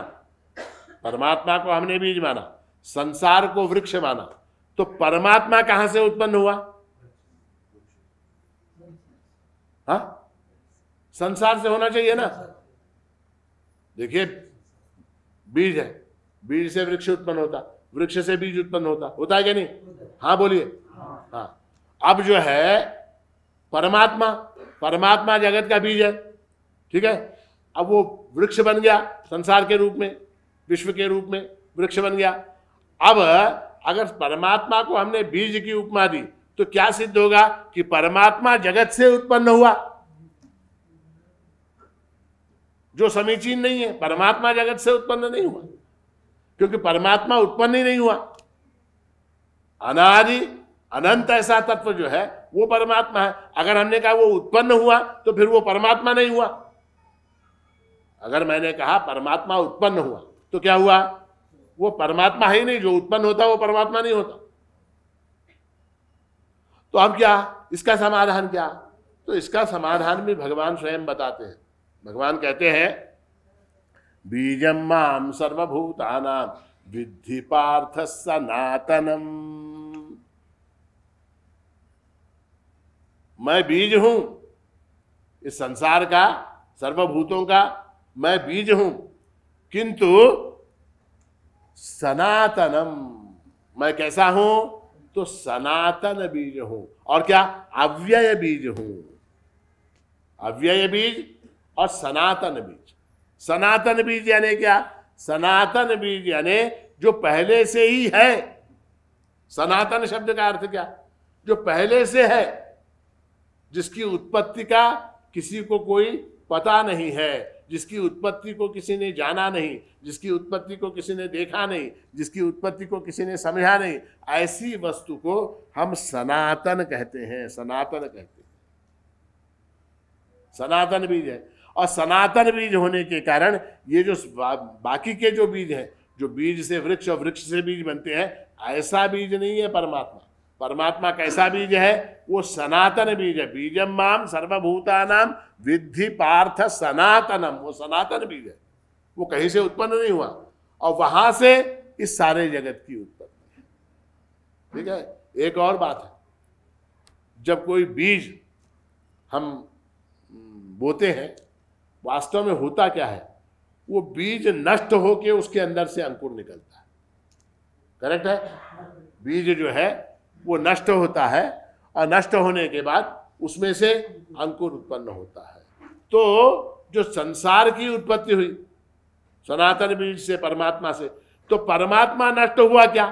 परमात्मा को हमने बीज माना, संसार को वृक्ष माना तो परमात्मा कहाँ से उत्पन्न हुआ? हा? संसार से होना चाहिए ना। देखिए, बीज है, बीज से वृक्ष उत्पन्न होता, वृक्ष से बीज उत्पन्न होता। होता है क्या नहीं? हाँ बोलिए। हाँ। अब जो है, परमात्मा परमात्मा जगत का बीज है। ठीक है? अब वो वृक्ष बन गया संसार के रूप में, विश्व के रूप में, वृक्ष बन गया। अब अगर परमात्मा को हमने बीज की उपमा दी तो क्या सिद्ध होगा कि परमात्मा जगत से उत्पन्न हुआ? जो समीचीन नहीं है, परमात्मा जगत से उत्पन्न नहीं हुआ। क्योंकि परमात्मा उत्पन्न ही नहीं हुआ। अनादि, अनंत ऐसा तत्व जो है, वो परमात्मा है। अगर हमने कहा वो उत्पन्न हुआ तो फिर वो परमात्मा नहीं हुआ। अगर मैंने कहा परमात्मा उत्पन्न हुआ तो क्या हुआ? वो परमात्मा है ही नहीं, जो उत्पन्न होता वो परमात्मा नहीं होता। तो अब क्या? इसका समाधान क्या? तो इसका समाधान भी भगवान स्वयं बताते हैं। भगवान कहते हैं बीजम माम सर्वभूताना विद्धि पार्थ सनातनम मैं बीज हूँ, इस संसार का, सर्वभूतों का मैं बीज हूँ, किंतु सनातनम। मैं कैसा हूँ? तो सनातन बीज हूँ। और क्या? अव्यय बीज हूँ। अव्यय बीज और सनातन बीज। सनातन बीज यानी क्या? सनातन बीज यानी जो पहले से ही है। सनातन शब्द का अर्थ क्या? जो पहले से है, जिसकी उत्पत्ति का किसी को कोई पता नहीं है। जिसकी उत्पत्ति को किसी ने जाना नहीं जिसकी उत्पत्ति को किसी ने देखा नहीं जिसकी उत्पत्ति को किसी ने समझा नहीं ऐसी वस्तु को हम सनातन कहते हैं सनातन कहते हैं। सनातन बीज है। और सनातन बीज होने के कारण ये जो बा, बाकी के जो बीज हैं जो बीज से वृक्ष और वृक्ष से बीज बनते हैं ऐसा बीज नहीं है परमात्मा। परमात्मा कैसा बीज है? वो सनातन बीज है। बीजम माम सर्वभूता नाम विद्धि पार्थ सनातनम। वो सनातन बीज है। वो कहीं से उत्पन्न नहीं हुआ। और वहाँ से इस सारे जगत की उत्पत्ति। है ठीक है? एक और बात है। जब कोई बीज हम बोते हैं, वास्तव में होता क्या है? वो बीज नष्ट होके उसके अंदर से अंकुर निकलता है। करेक्ट है? बीज जो है वो नष्ट होता है और नष्ट होने के बाद उसमें से अंकुर उत्पन्न होता है। तो जो संसार की उत्पत्ति हुई, सनातन बीज से परमात्मा से तो परमात्मा नष्ट हुआ क्या?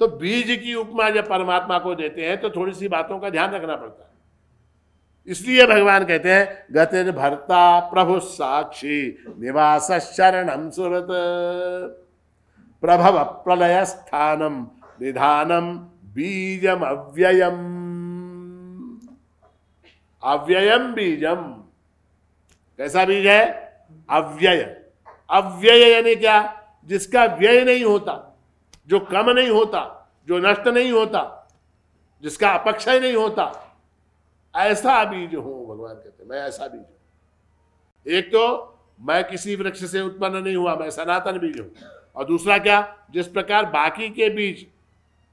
तो बीज की उपमा जब परमात्मा को देते हैं तो थोड़ी सी बातों का ध्यान रखना पड़ता है। इसलिए भगवान कहते हैं, गतिर भरता प्रभु साक्षी, निवास शरणम सुरत प्रभव प्रलय स्थानम निधानम बीजम अव्ययम अव्ययम बीजम। कैसा बीज है? अव्यय। अव्यय यानी क्या? जिसका व्यय नहीं होता, जो कम नहीं होता, जो नष्ट नहीं होता, जिसका अपक्षय नहीं होता। ऐसा बीज हूँ, भगवान कहते मैं ऐसा बीज हूँ। एक तो मैं किसी वृक्ष से उत्पन्न नहीं हुआ, मैं सनातन बीज हूँ। और दूसरा क्या? जिस प्रकार बाकी के बीज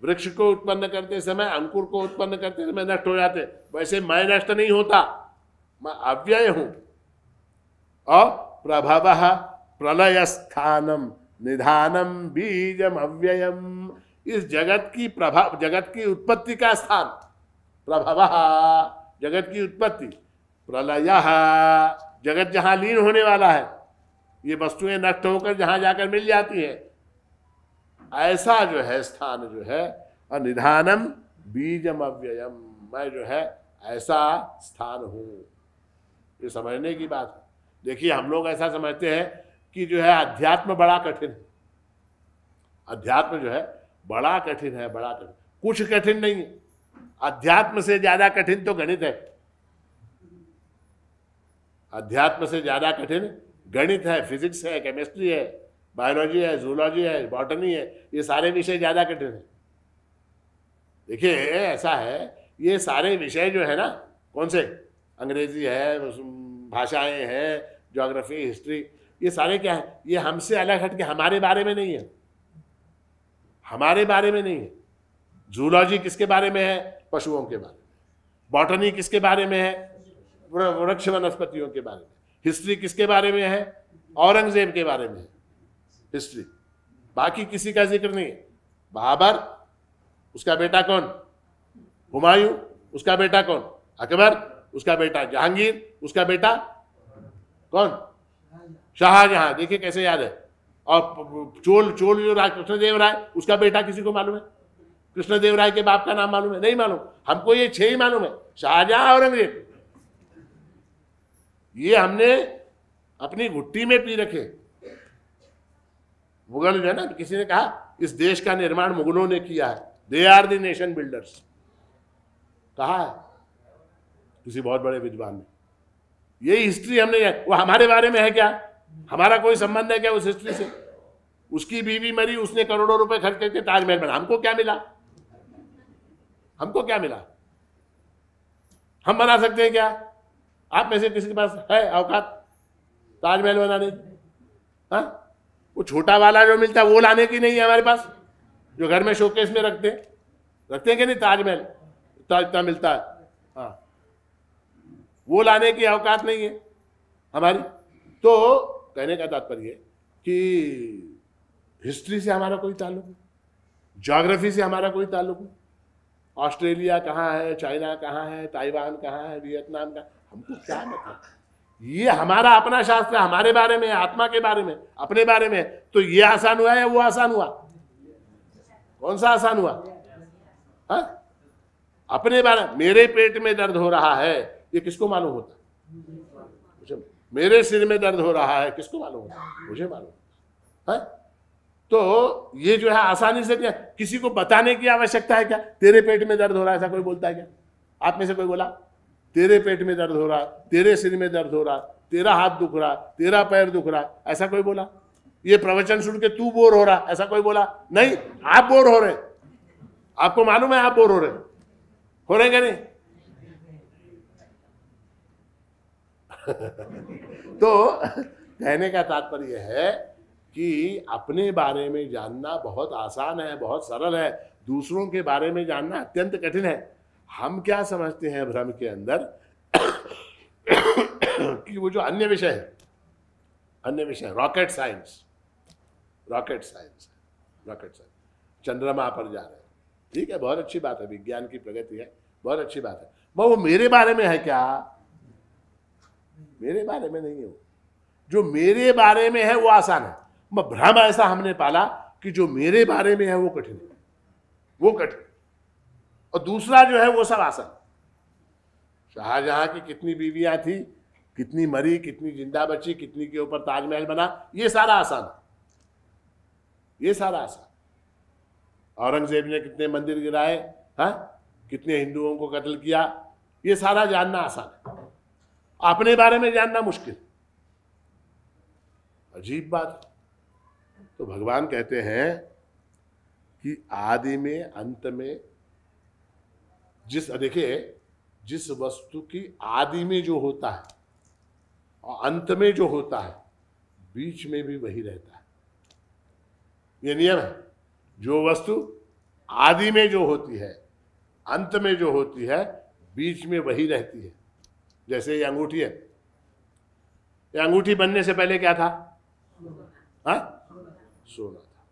वृक्ष को उत्पन्न करते समय, अंकुर को उत्पन्न करते समय नष्ट हो जाते। वैसे मैं नष्ट नहीं होता, मैं अव्यय हूँ। और प्रभव प्रलय स्थानम निधानम, बीजम, अव्ययम। इस जगत की प्रभाव जगत की उत्पत्ति का स्थान। प्रभव, जगत की उत्पत्ति। प्रलय, जगत जहाँ लीन होने वाला है। ये वस्तुएँ नष्ट होकर जहाँ जाकर मिल जाती है। ऐसा जो है स्थान जो है और निधानम बीजम अव्ययम मैं जो है ऐसा स्थान हूँ। ये समझने की बात है। देखिए, हम लोग ऐसा समझते हैं कि जो है अध्यात्म बड़ा कठिन है। अध्यात्म जो है बड़ा कठिन है, बड़ा कठिन। कुछ कठिन नहीं है। अध्यात्म से ज़्यादा कठिन तो गणित है। अध्यात्म से ज़्यादा कठिन गणित है, फिजिक्स है, केमिस्ट्री है। बायोलॉजी है जूलॉजी है बॉटनी है, ये सारे विषय ज़्यादा कठिन है। देखिए, ऐसा है, ये सारे विषय जो है ना, कौन से? अंग्रेज़ी है भाषाएँ हैं ज्योग्राफी हिस्ट्री ये सारे क्या है? ये हमसे अलग हट के हमारे बारे में नहीं है। हमारे बारे में नहीं है। जूलॉजी किसके बारे में है? पशुओं के बारे में। बॉटनी किसके बारे में है? वृक्ष वनस्पतियों के बारे में। हिस्ट्री किसके बारे में है? औरंगज़ेब के बारे में है। हिस्ट्री बाकी किसी का ज़िक्र नहीं है। बाबर, उसका बेटा कौन? हुमायूं, उसका बेटा कौन? अकबर, उसका बेटा जहांगीर, उसका बेटा कौन? शाहजहां। देखिए कैसे याद है। और चोल चोल जो राज कृष्णदेव राय, उसका बेटा किसी को मालूम है? कृष्णदेव राय के बाप का नाम मालूम है? नहीं मालूम। हमको ये छह ही मालूम है। शाहजहां औरंगज़ेब ये हमने अपनी घुट्टी में पी रखे। मुगल जो है ना किसी ने कहा, इस देश का निर्माण मुगलों ने किया है। They are the nation builders कहा है। किसी बहुत बड़े विद्वान ने। यही हिस्ट्री हमने, वो हमारे बारे में है क्या? हमारा कोई संबंध है क्या उस हिस्ट्री से? उसकी बीवी मरी, उसने करोड़ों रुपए खर्च करके ताजमहल बना। हमको क्या मिला? हमको क्या मिला? हम बना सकते हैं क्या? आप में से किसी के पास है औकात? ताजमहल बनाने? हाँ? वो छोटा वाला जो मिलता है, वो लाने की नहीं है हमारे पास। जो घर में शोकेस में रखते हैं। रखते हैं कि नहीं? ताजमहल। इतना इतना मिलता है। हाँ। वो लाने की औकात नहीं है हमारी। तो कहने का तात्पर्य कि हिस्ट्री से हमारा कोई ताल्लुक नहीं। जोग्राफी से हमारा कोई ताल्लुक नहीं। ऑस्ट्रेलिया कहाँ है? चाइना कहाँ है? ताइवान कहाँ है? वियतनाम का हमको क्या मतलब ये हमारा अपना शास्त्र हमारे बारे में, आत्मा के बारे में, अपने बारे में। तो ये आसान हुआ या वो आसान हुआ? कौन सा आसान हुआ? हा? अपने बारे, मेरे पेट में दर्द हो रहा है, ये किसको मालूम होता? मुझे, मेरे सिर में दर्द हो रहा है, किसको मालूम होता? मुझे मालूम है? तो ये जो है आसानी से क्या, किसी को बताने की आवश्यकता है क्या? तेरे पेट में दर्द हो रहा है, ऐसा कोई बोलता है क्या? आप में से कोई बोला? तेरे पेट में दर्द हो रहा, तेरे सिर में दर्द हो रहा, तेरा हाथ दुख रहा, तेरा पैर दुख रहा, ऐसा कोई बोला? ये प्रवचन सुन के तू बोर हो रहा, ऐसा कोई बोला? नहीं, आप बोर हो रहे आपको मालूम है आप बोर हो रहे हो? रहे क्या नहीं? तो कहने का तात्पर्य है कि अपने बारे में जानना बहुत आसान है, बहुत सरल है। दूसरों के बारे में जानना अत्यंत कठिन है। हम क्या समझते हैं भ्रम के अंदर? कि वो जो अन्य विषय है, अन्य विषय rocket science rocket science rocket science चंद्रमा पर जा रहे हैं। ठीक है, बहुत अच्छी बात है, विज्ञान की प्रगति है, बहुत अच्छी बात है। वो मेरे बारे में है क्या? मेरे बारे में नहीं है। वो जो मेरे बारे में है, वो आसान है। भ्रम ऐसा हमने पाला कि जो मेरे बारे में है, वो कठिन है। वो कठिन। और दूसरा जो है वो सब आसन। शाहजहां की कितनी बीवियाँ थी, कितनी मरी, कितनी ज़िंदा बची, कितनी के ऊपर ताजमहल बना, ये सारा आसान। ये सारा आसान। औरंगज़ेब ने कितने मंदिर गिराए, हा? कितने हिंदुओं को कत्ल किया, ये सारा जानना आसान है। अपने बारे में जानना मुश्किल। अजीब बात तो भगवान कहते हैं कि आदि में, अंत में जिस, देखिए, जिस वस्तु की आदि में जो होता है और अंत में जो होता है, बीच में भी वही रहता है। ये नियम है। जो वस्तु आदि में जो होती है, अंत में जो होती है, बीच में वही रहती है। जैसे ये अंगूठी है। ये अंगूठी बनने से पहले क्या था? हा? सोना था।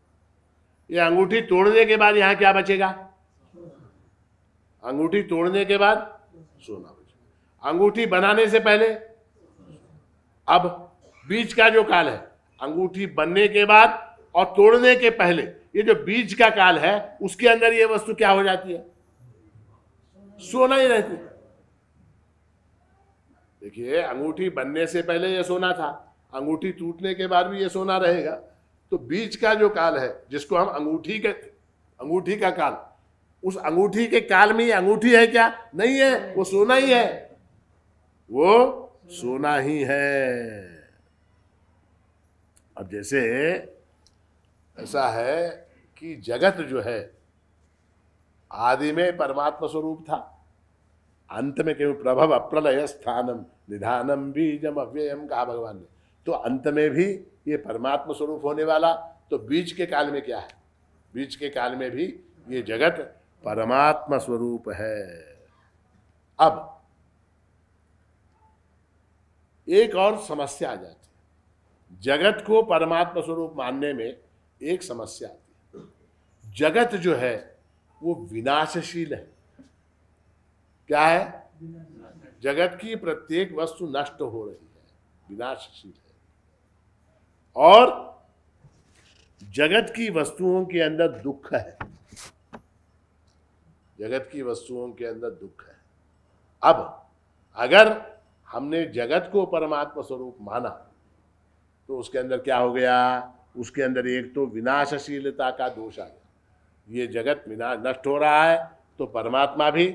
ये अंगूठी तोड़ने के बाद यहाँ क्या बचेगा? अंगूठी तोड़ने के बाद सोना अंगूठी बनाने से पहले, अब बीच का जो काल है, अंगूठी बनने के बाद और तोड़ने के पहले, ये जो बीज का काल है, उसके अंदर ये वस्तु क्या हो जाती है? सोना ही रहती देखिए, अंगूठी बनने से पहले ये सोना था, अंगूठी टूटने के बाद भी ये सोना रहेगा। तो बीज का जो काल है, जिसको हम अंगूठी के अंगूठी का काल उस अंगूठी के काल में अंगूठी है क्या? नहीं है, वो सोना ही है। वो सोना ही है। अब जैसे ऐसा है कि जगत जो है, आदि में परमात्मा स्वरूप था। अंत में केवल प्रभव अप्रलय स्थानम, निधानम बीजम अव्ययम कहा भगवान ने। तो अंत में भी ये परमात्मा स्वरूप होने वाला तो बीच के काल में क्या है? बीच के काल में भी ये जगत परमात्मा स्वरूप है। अब एक और समस्या आ जाती है। जगत को परमात्मा स्वरूप मानने में एक समस्या आती है। जगत जो है, वो विनाशशील है। क्या है? जगत की प्रत्येक वस्तु नष्ट हो रही है, विनाशशील है। और जगत की वस्तुओं के अंदर दुख है। जगत की वस्तुओं के अंदर दुख है। अब अगर हमने जगत को परमात्मा स्वरूप माना तो उसके अंदर क्या हो गया? उसके अंदर एक तो विनाशशीलता का दोष आ गया। ये जगत विनाश नष्ट हो रहा है तो परमात्मा भी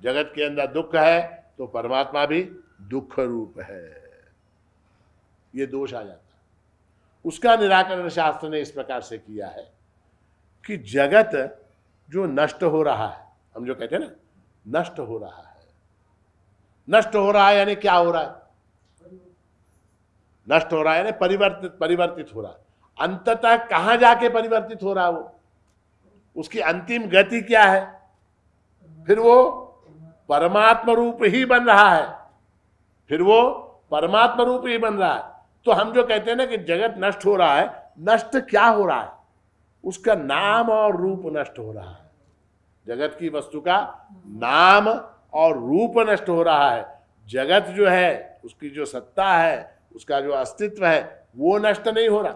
जगत के अंदर दुख है तो परमात्मा भी दुख रूप है। ये दोष आ जाता है। उसका निराकरण शास्त्र ने इस प्रकार से किया है कि जगत जो नष्ट हो रहा है, हम जो कहते हैं ना, नष्ट हो रहा है। नष्ट हो रहा है यानी क्या हो रहा है? नष्ट हो रहा है यानी परिवर्तित परिवर्तित हो रहा है। अंततः कहाँ जाके परिवर्तित हो रहा है वो? उसकी अंतिम गति क्या है? फिर वो परमात्मा रूप ही बन रहा है। फिर वो परमात्मा रूप ही बन रहा है। तो हम जो कहते हैं ना कि जगत नष्ट हो रहा है, नष्ट क्या हो रहा है? उसका नाम और रूप नष्ट हो रहा है। जगत की वस्तु का नाम और रूप नष्ट हो रहा है। जगत जो है, उसकी जो सत्ता है, उसका जो अस्तित्व है, वो नष्ट नहीं हो रहा।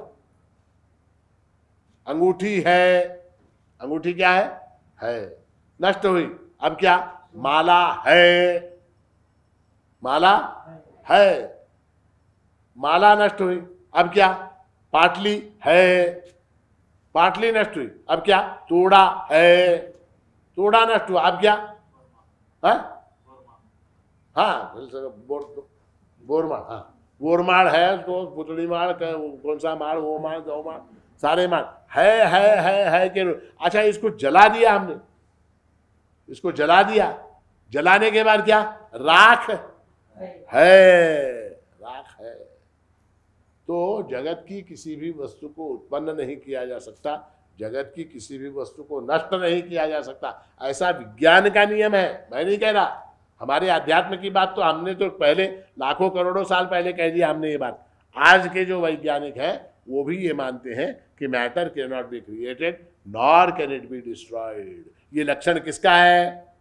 अंगूठी है, अंगूठी क्या है? है। नष्ट हुई। अब क्या? माला है। माला है। माला नष्ट हुई। अब क्या? पाटली है। पाटली नष्ट हुई अब क्या? तोड़ा है। तोड़ा नष्ट हुआ अब क्या? हाँ? हाँ बोर बोरमाड़ हाँ। बोरमाड़ है तो पुतली माड़ कौन सा माड़ वो माड़ गौ माड़ सारे माड़ है है है है के अच्छा इसको जला दिया हमने। इसको जला दिया। जलाने के बाद क्या? राख है। राख है। तो जगत की किसी भी वस्तु को उत्पन्न नहीं किया जा सकता, जगत की किसी भी वस्तु को नष्ट नहीं किया जा सकता। ऐसा विज्ञान का नियम है, मैं नहीं कह रहा। हमारे अध्यात्म की बात तो हमने तो पहले, लाखों करोड़ों साल पहले कह दिया हमने ये बात। आज के जो वैज्ञानिक हैं, वो भी ये मानते हैं कि matter can not be created, nor can it be destroyed. ये लक्षण किसका है?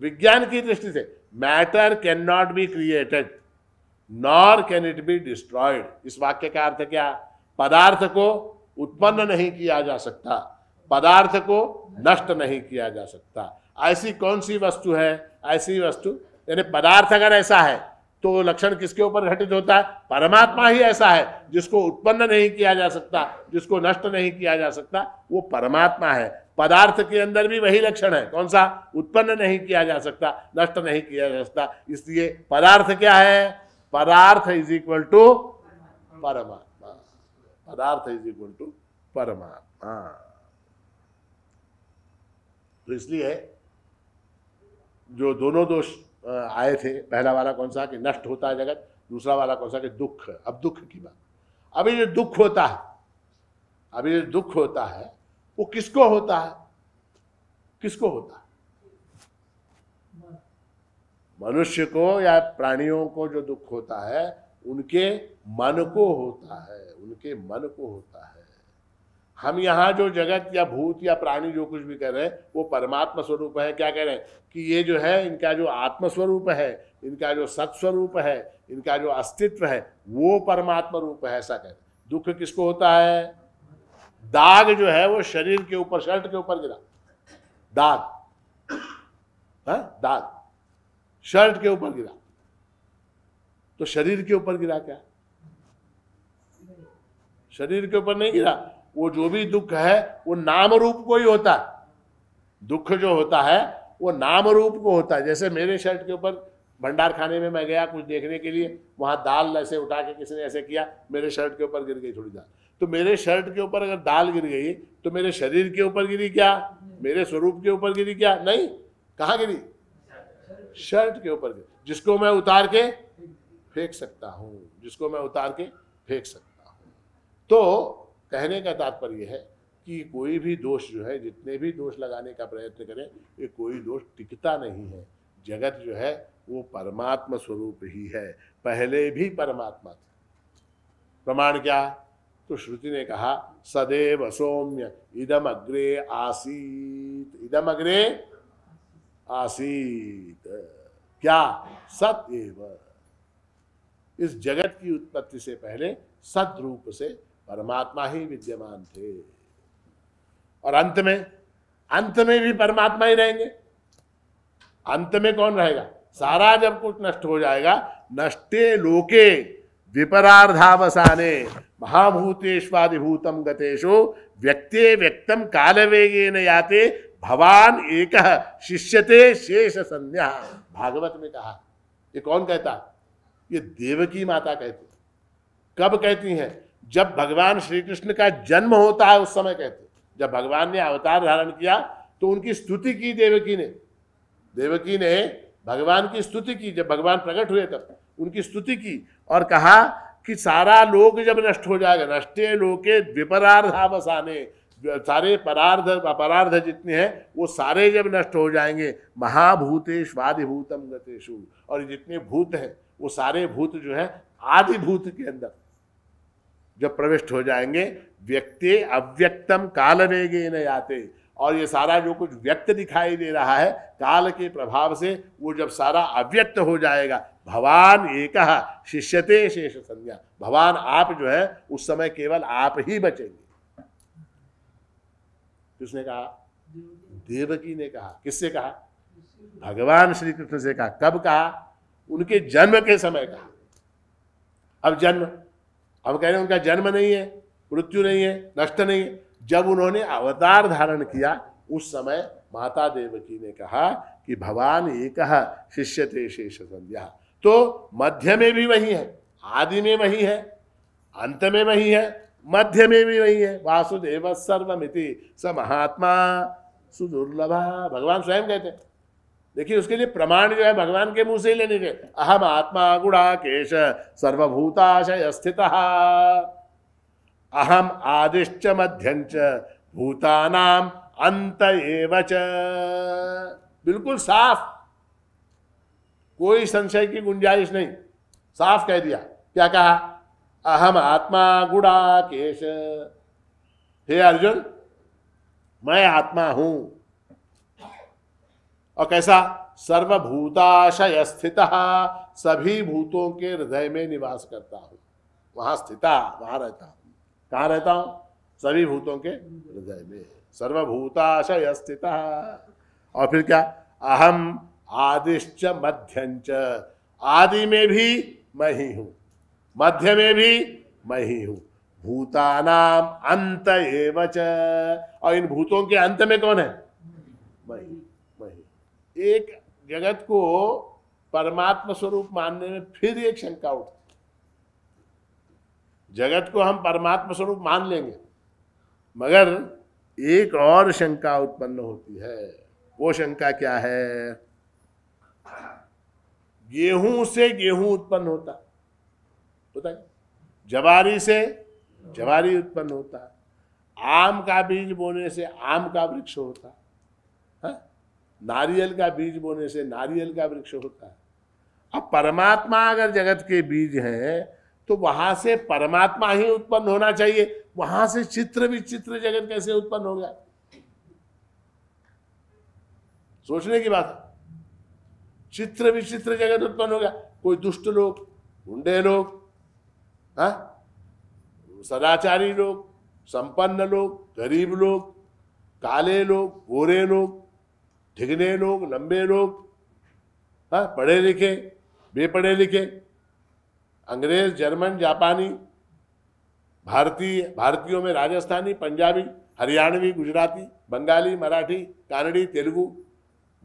विज्ञान की दृष्टि से। Matter can not be created. Nor can it be destroyed इस वाक्य का अर्थ क्या? पदार्थ को उत्पन्न नहीं किया जा सकता। पदार्थ को नष्ट नहीं किया जा सकता। ऐसी कौन सी वस्तु है? ऐसी वस्तु, यानी पदार्थ अगर ऐसा है तो लक्षण किसके ऊपर घटित होता है? परमात्मा ही ऐसा है, जिसको उत्पन्न नहीं किया जा सकता, जिसको नष्ट नहीं किया जा सकता, वो परमात्मा है। पदार्थ के अंदर भी वही लक्षण है। कौन सा? उत्पन्न नहीं किया जा सकता, नष्ट नहीं किया जा सकता। इसलिए पदार्थ क्या है? पदार्थ इज़ इक्वल टू परमात्मा। पदार्थ इज़ इक्वल टू परमात्मा। तो इसलिए जो दोनों दोष आए थे, पहला वाला कौन सा कि नष्ट होता है जगत, दूसरा वाला कौन सा कि दुख, अब दुख की बात। अभी जो दुख होता है, अभी जो दुख होता है, वो किसको होता है? किसको होता है? मनुष्य को या प्राणियों को जो दुख होता है, उनके मन को होता है, उनके मन को होता है। हम यहाँ जो जगत या भूत या प्राणी जो कुछ भी कर रहे हैं, वो परमात्मा स्वरूप है। क्या कह रहे हैं? कि ये जो है, इनका जो आत्मस्वरूप है, इनका जो सत्स्वरूप है, इनका जो अस्तित्व है, वो परमात्मा रूप है, ऐसा कह रहे दुख किसको होता है? दाग जो है, वो शरीर के ऊपर, शर्ट के ऊपर गिरा। दाग। है? दाग। शर्ट के ऊपर गिरा। तो शरीर के ऊपर गिरा क्या? शरीर के ऊपर नहीं गिरा। वो जो भी दुख है, वो नाम रूप को ही होता है। दुख जो होता है, वो नाम रूप को होता है। जैसे मेरे शर्ट के ऊपर भंडार खाने में मैं गया कुछ देखने के लिए, वहाँ दाल ऐसे उठा के किसी ने ऐसे किया, मेरे शर्ट के ऊपर गिर गई थोड़ी दाल। तो मेरे शर्ट के ऊपर अगर दाल गिर गई तो मेरे शरीर के ऊपर गिरी क्या? मेरे स्वरूप के ऊपर गिरी क्या? नहीं। कहा गिरी? शर्ट के ऊपर जिसको मैं उतार के फेंक सकता हूँ, जिसको मैं उतार के फेंक सकता हूँ। तो कहने का तात्पर्य है कि कोई भी दोष जो है, जितने भी दोष लगाने का प्रयत्न करें, ये कोई दोष टिकता नहीं है। जगत जो है, वो परमात्मा स्वरूप ही है। पहले भी परमात्मा था। प्रमाण क्या? तो श्रुति ने कहा, सदैव सौम्य इदम अग्रे आसीत। इदम अग्रे आसीत क्या सत इस जगत की उत्पत्ति से पहले सत रूप से परमात्मा ही विद्यमान थे। और अंत में अंत में भी परमात्मा ही रहेंगे। अंत में कौन रहेगा? सारा जब कुछ नष्ट हो जाएगा, नष्टे लोके विपरार्धावसाने, महाभूतेष्वादिभूतम गतेशो व्यक्ते व्यक्तम कालवेगेन याते भवान एक शिष्यते शेष संध्या भागवत में कहा, ये कौन कहता? ये देवकी माता कहती। कब कहती हैं? जब भगवान श्री कृष्ण का जन्म होता है उस समय कहते। जब भगवान ने अवतार धारण किया तो उनकी स्तुति की देवकी ने। देवकी ने भगवान की स्तुति की, जब भगवान प्रकट हुए तब उनकी स्तुति की और कहा कि सारा लोग जब नष्ट हो जाएगा, नष्टे लोके द्विपरार्धावसाने। सारे परार्ध, अपरार्ध जितने हैं, वो सारे जब नष्ट हो जाएँगे महाभूतेश्वादिभूतम गतेशु और जितने भूत हैं, वो सारे भूत जो है आदि भूत के अंदर। जब प्रविष्ट हो जाएँगे, व्यक्ति अव्यक्तम काल वेगे न आते और ये सारा जो कुछ व्यक्त दिखाई दे रहा है, काल के प्रभाव से, वो जब सारा अव्यक्त हो जाएगा भगवान एक, शिष्यते शेष संज्ञा। भगवान आप जो है, उस समय केवल आप ही बचेंगे। किसने कहा? देवकी। ने कहा। किससे कहा? भगवान श्री कृष्ण से कहा। कब कहा? उनके जन्म के समय कहा। अब जन्म। अब कह रहे हैं उनका जन्म नहीं है मृत्यु नहीं है नष्ट नहीं है। जब उन्होंने अवतार धारण किया उस समय माता देवकी ने कहा कि भगवान एक शिष्य थे शेष संध्या। तो मध्य में भी वही है आदि में वही है अंत में वही है मध्य में भी वही है। वासुदेव सर्वमिति स महात्मा सुदुर्लभा। भगवान स्वयं कहते हैं। देखिए, उसके लिए प्रमाण जो है भगवान के मुँह से ही लेने के अहम आत्मा गुड़ा केश सर्वभूताशय स्थित। अहम आदिश्च मध्यंच भूतानाम अंत एवच बिल्कुल साफ़। कोई संशय की गुंजाइश नहीं। साफ़ कह दिया। क्या कहा? अहम आत्मा गुड़ा केश। हे अर्जुन, मैं आत्मा हूँ। और कैसा? सर्वभूताशय स्थित सभी भूतों के हृदय में निवास करता हूँ। वहाँ स्थित वहाँ रहता हूँ। कहा रहता हूँ? सभी भूतों के हृदय में। सर्वभूताशय स्थित और फिर क्या? अहम आदिश्च मध्यंच। आदि में भी मैं ही हूँ। मध्य में भी मैं ही हूँ। भूतानाम अंत एवच। और इन भूतों के अंत में कौन है? मैं ही एक जगत को परमात्मा स्वरूप मानने में फिर एक शंका उठती जगत को हम परमात्मा स्वरूप मान लेंगे, मगर एक और शंका उत्पन्न होती है। वो शंका क्या है? गेहूँ से गेहूँ उत्पन्न होता होता है जवारी से जवारी उत्पन्न होता है। आम का बीज बोने से आम का वृक्ष होता है। नारियल का बीज बोने से नारियल का वृक्ष होता है। अब परमात्मा अगर जगत के बीज हैं तो वहाँ से परमात्मा ही उत्पन्न होना चाहिए। वहाँ से चित्र विचित्र जगत कैसे उत्पन्न हो गया? सोचने की बात चित्र विचित्र जगत उत्पन्न हो गया। कोई दुष्ट लोग, गुंडे लोग हाँ? सदाचारी लोग, संपन्न लोग, गरीब लोग, काले लोग, गोरे लोग, ठिगने लोग, लंबे लोग हाँ पढ़े लिखे, बेपढ़े लिखे, अंग्रेज़, जर्मन, जापानी, भारतीय, भारतीयों में राजस्थानी, पंजाबी, हरियाणवी, गुजराती, बंगाली, मराठी, कानड़ी, तेलुगु,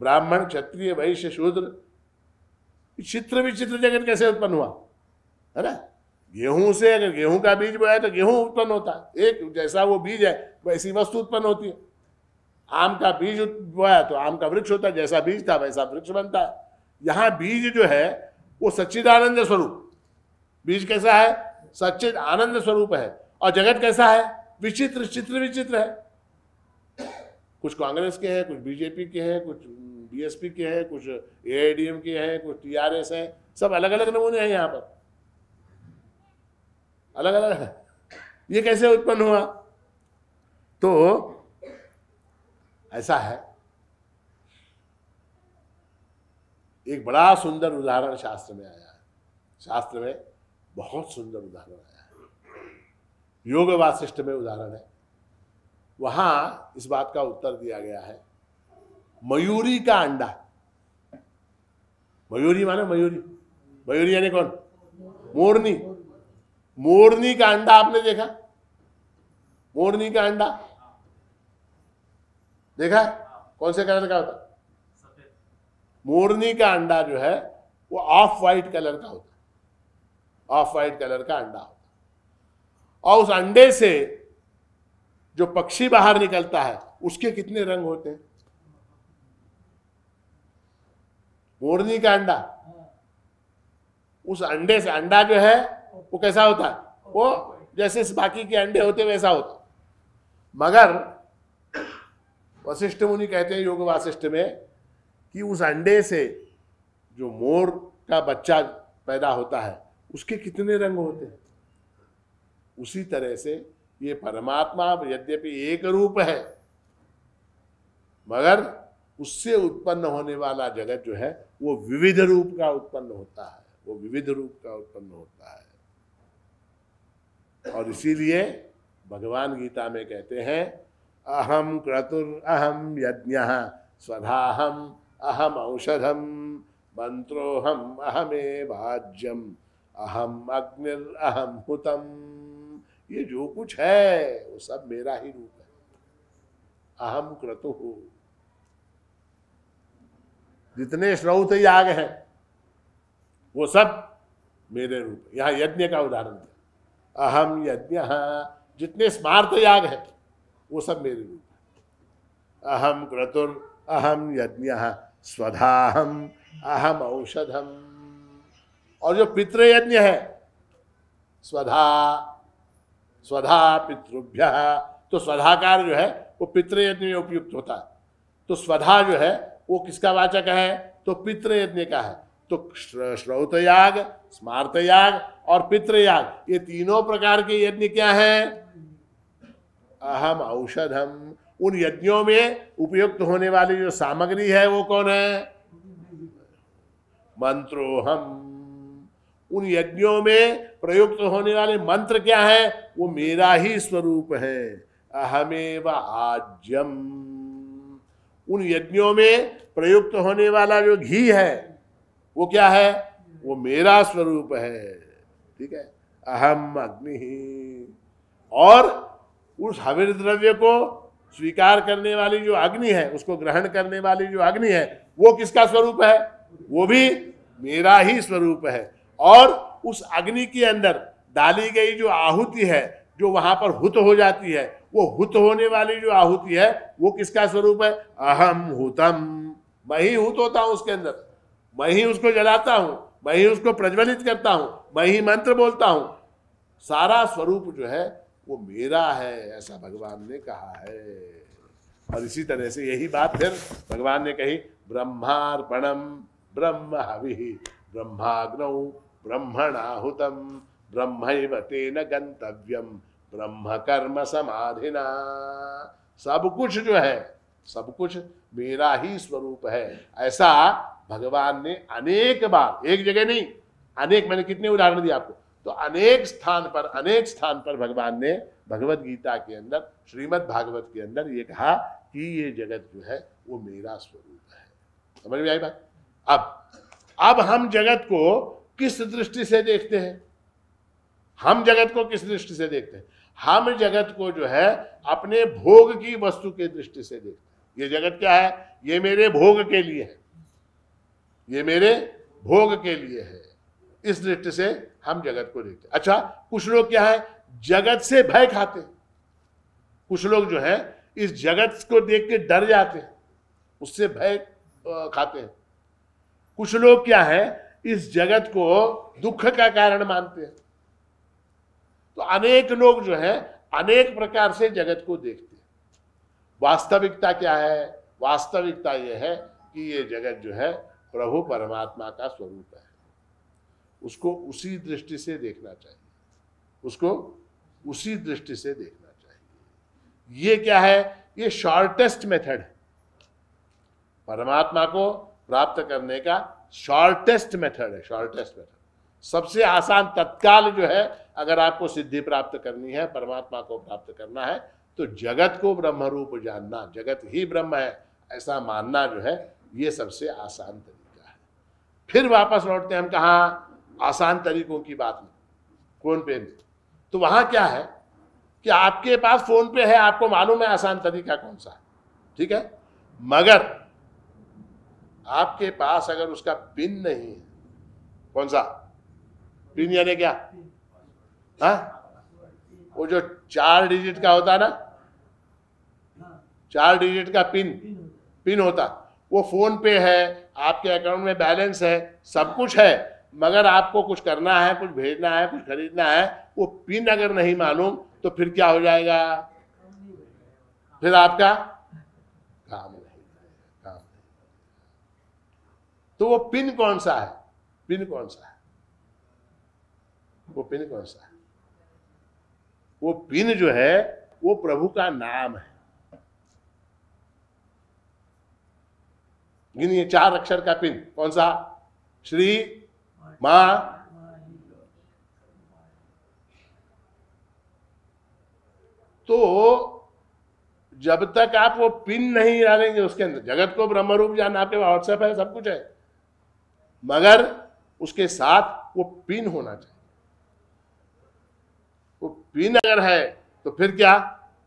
ब्राह्मण, क्षत्रिय, वैश्य, शूद्र चित्र विचित्र जगत कैसे उत्पन्न हुआ है ना गेहूँ से अगर गेहूँ का बीज बोया तो गेहूँ उत्पन्न होता है। एक जैसा वो बीज है, वैसी वस्तु उत्पन्न होती है। आम का बीज बोया तो आम का वृक्ष होता है, जैसा बीज था वैसा वृक्ष बनता है। यहाँ बीज जो है, वो सच्चिदानंद स्वरूप। बीज कैसा है? सच्चिद आनंद स्वरूप है। और जगत कैसा है? विचित्र, चित्र विचित्र है। कुछ कांग्रेस के हैं, कुछ बीजेपी के हैं, कुछ बीएसपी के हैं, कुछ एआईडीएम के हैं, कुछ टीआरएस हैं। सब अलग अलग नमूने हैं यहाँ पर। अलग अलग है। ये कैसे उत्पन्न हुआ? तो ऐसा है। एक बड़ा सुंदर उदाहरण शास्त्र में आया है। शास्त्र में बहुत सुंदर उदाहरण आया है। योग वासिष्ठ में उदाहरण है। वहाँ इस बात का उत्तर दिया गया है। मयूरी का अंडा। मयूरी माने मयूरी। मयूरी यानी कौन? मोरनी। मोरनी का अंडा आपने देखा? मोरनी का अंडा? देखा है? कौन से कलर का होता मोरनी का अंडा जो है, वो ऑफ़ वाइट कलर का होता ऑफ़ वाइट कलर का अंडा होता और उस अंडे से जो पक्षी बाहर निकलता है, उसके कितने रंग होते हैं? मोरनी का अंडा। उस अंडे से, अंडा जो है वो कैसा होता? है वो जैसे बाकी के अंडे होते, वैसा होता। मगर वशिष्ठ मुनि कहते हैं, योग वाशिष्ठ में, कि उस अंडे से जो मोर का बच्चा पैदा होता है, उसके कितने रंग होते हैं? उसी तरह से ये परमात्मा यद्यपि एक रूप है, मगर उससे उत्पन्न होने वाला जगत जो है, वो विविध रूप का उत्पन्न होता है, वो विविध रूप का उत्पन्न होता है। और इसीलिए भगवान गीता में कहते हैं अहम क्रतुर अहम यज्ञ, स्वधाहम अहम औषधम मंत्रोहम अहमे भाज्यम अहम अग्निर अहम हुतम। ये जो कुछ है, वो सब मेरा ही रूप है। अहम क्रतु। जितने श्रौत याग हैं, वो सब मेरे रूप यहाँ यज्ञ का उदाहरण दिया। अहम यज्ञ। जितने स्मार्त याग है, वो सब मेरे रूप है अहम क्रतुर, अहम यज्ञ, स्वधाहम, अहम औषधम। और जो पितृ यज्ञ है, स्वधा स्वधा पितृभ्य। तो स्वधाकार जो है, वो पितृ यज्ञ में उपयुक्त होता है। तो स्वधा जो है, वो किसका वाचक है? तो पितृ यज्ञ का है। तो श्रौत याग स्मार्त याग और पितृयाग, ये तीनों प्रकार के यज्ञ क्या है? अहम औषधम। उन यज्ञों में उपयुक्त होने वाली जो सामग्री है वो कौन है? मंत्रोहम। उन यज्ञों में प्रयुक्त होने वाले मंत्र क्या है? वो मेरा ही स्वरूप है। अहमेव आज्यम। उन यज्ञों में प्रयुक्त होने वाला जो घी है, वो क्या है? वो मेरा स्वरूप है। ठीक है? अहम अग्नि। और उस हविर द्रव्य को स्वीकार करने वाली जो अग्नि है, उसको ग्रहण करने वाली जो अग्नि है, वो किसका स्वरूप है? वो भी मेरा ही स्वरूप है। और उस अग्नि के अंदर डाली गई जो आहुति है, जो वहाँ पर हुत हो जाती है, वो हुत होने वाली जो आहुति है, वो किसका स्वरूप है? अहम हुतम। मैं ही हुत होता हूँ उसके अंदर। मैं ही उसको जलाता हूँ। मैं ही उसको प्रज्वलित करता हूँ, मैं ही मंत्र बोलता हूँ। सारा स्वरूप जो है, वो मेरा है, ऐसा भगवान ने कहा है। और इसी तरह से यही बात फिर भगवान ने कही, ब्रह्मार्पणम, ब्रह्म हवि, ब्रह्माग्नौ, ब्रह्मणाहुतम ब्रह्म तेन गंतव्यम ब्रह्म कर्म समाधिना। सब कुछ जो है, सब कुछ मेरा ही स्वरूप है, ऐसा भगवान ने अनेक बार, एक जगह नहीं, अनेक, मैंने कितने उदाहरण दिए आपको तो अनेक स्थान पर, अनेक स्थान पर भगवान ने भगवत गीता के अंदर, श्रीमद् भागवत के अंदर ये कहा कि ये जगत जो है, वो मेरा स्वरूप है। समझ में आई बात? अब अब हम जगत को किस दृष्टि से देखते हैं? हम जगत को किस दृष्टि से देखते हैं? हम जगत को जो है, अपने भोग की वस्तु के दृष्टि से देखते हैं। ये जगत क्या है? ये मेरे भोग के लिए है। ये मेरे भोग के लिए है। इस दृष्टि से हम जगत को देखते अच्छा कुछ लोग क्या है? जगत से भय खाते कुछ लोग जो है, इस जगत को देख के डर जाते हैं। उससे भय खाते हैं। कुछ लोग क्या है? इस जगत को दुख का कारण मानते हैं। तो अनेक लोग जो है, अनेक प्रकार से जगत को देखते हैं। वास्तविकता क्या है? वास्तविकता यह है कि ये जगत जो है प्रभु परमात्मा का स्वरूप है। उसको उसी दृष्टि से देखना चाहिए। उसको उसी दृष्टि से देखना चाहिए। ये क्या है? ये शॉर्टेस्ट मेथड है। परमात्मा को प्राप्त करने का शॉर्टेस्ट मेथड है शॉर्टेस्ट मेथड सबसे आसान तत्काल जो है, अगर आपको सिद्धि प्राप्त करनी है, परमात्मा को प्राप्त करना है तो जगत को ब्रह्म रूप जानना, जगत ही ब्रह्म है, ऐसा मानना जो है, ये सबसे आसान तरीका फिर वापस लौटते हैं, हम कहा, आसान तरीकों की बात में फ़ोन पे में तो वहाँ क्या है कि आपके पास फ़ोन पे है, आपको मालूम है आसान तरीका कौन सा है, ठीक है? मगर आपके पास अगर उसका पिन नहीं है, कौन सा? पिन यानी क्या? हा? वो जो चार डिजिट का होता है ना, चार डिजिट का पिन पिन होता। वो फ़ोन पे है, आपके अकाउंट में बैलेंस है, सब कुछ है, मगर आपको कुछ करना है, कुछ भेजना है, कुछ खरीदना है, वो पिन अगर नहीं मालूम तो फिर क्या हो जाएगा? फिर आपका काम नहीं काम नहीं तो वो पिन कौन सा है? पिन कौन सा है? वो पिन कौन सा है? वो पिन जो है, वो प्रभु का नाम है। गिनिए चार अक्षर का पिन, कौन सा? श्री मा तो जब तक आप वो पिन नहीं डालेंगे उसके अंदर, जगत को ब्रह्म रूप जानना आपके व्हाट्सएप है, सब कुछ है। मगर उसके साथ वो पिन होना चाहिए। वो पिन अगर है तो फिर क्या?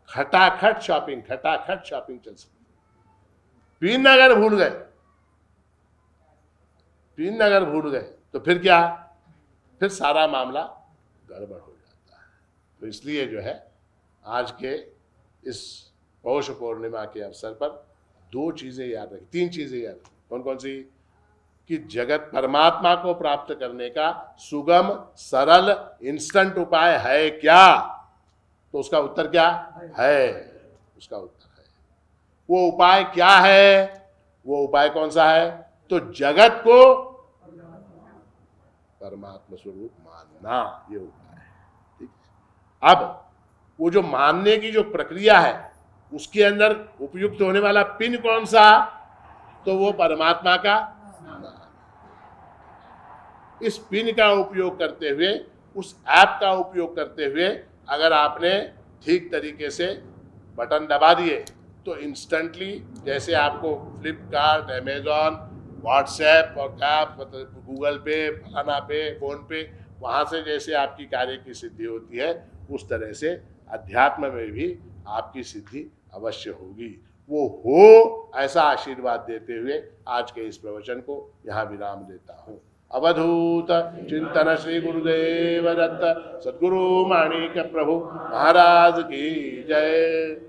खटाखट शॉपिंग खटाखट शॉपिंग चल सकती पिन अगर भूल गए पिन अगर भूल गए तो फिर क्या? फिर सारा मामला गड़बड़ हो जाता है। तो इसलिए जो है, आज के इस पौष पूर्णिमा के अवसर पर दो चीज़ें याद रखें, तीन चीज़ें याद रखें। कौन कौन सी? कि जगत परमात्मा को प्राप्त करने का सुगम, सरल इंस्टेंट उपाय है क्या? तो उसका उत्तर क्या? है। उसका उत्तर है। वो उपाय क्या है? वो उपाय कौन सा है? तो जगत को परमात्मा स्वरूप मानना ये उपाय है ठीक? अब वो जो मानने की जो प्रक्रिया है उसके अंदर उपयुक्त होने वाला पिन कौन सा? तो वो परमात्मा का इस पिन का उपयोग करते हुए उस ऐप का उपयोग करते हुए अगर आपने ठीक तरीके से बटन दबा दिए तो इंस्टेंटली जैसे आपको फ्लिपकार्ट अमेजोन व्हाट्सएप और कैप मतलब गूगल पे, फलाना पे फ़ोन पे, वहाँ से जैसे आपकी कार्य की सिद्धि होती है, उस तरह से अध्यात्म में भी आपकी सिद्धि अवश्य होगी। वो हो, ऐसा आशीर्वाद देते हुए आज के इस प्रवचन को यहाँ विराम देता हूँ। अवधूत चिंतन श्री गुरुदेव दत्त, सदगुरु माणिक प्रभु महाराज की जय।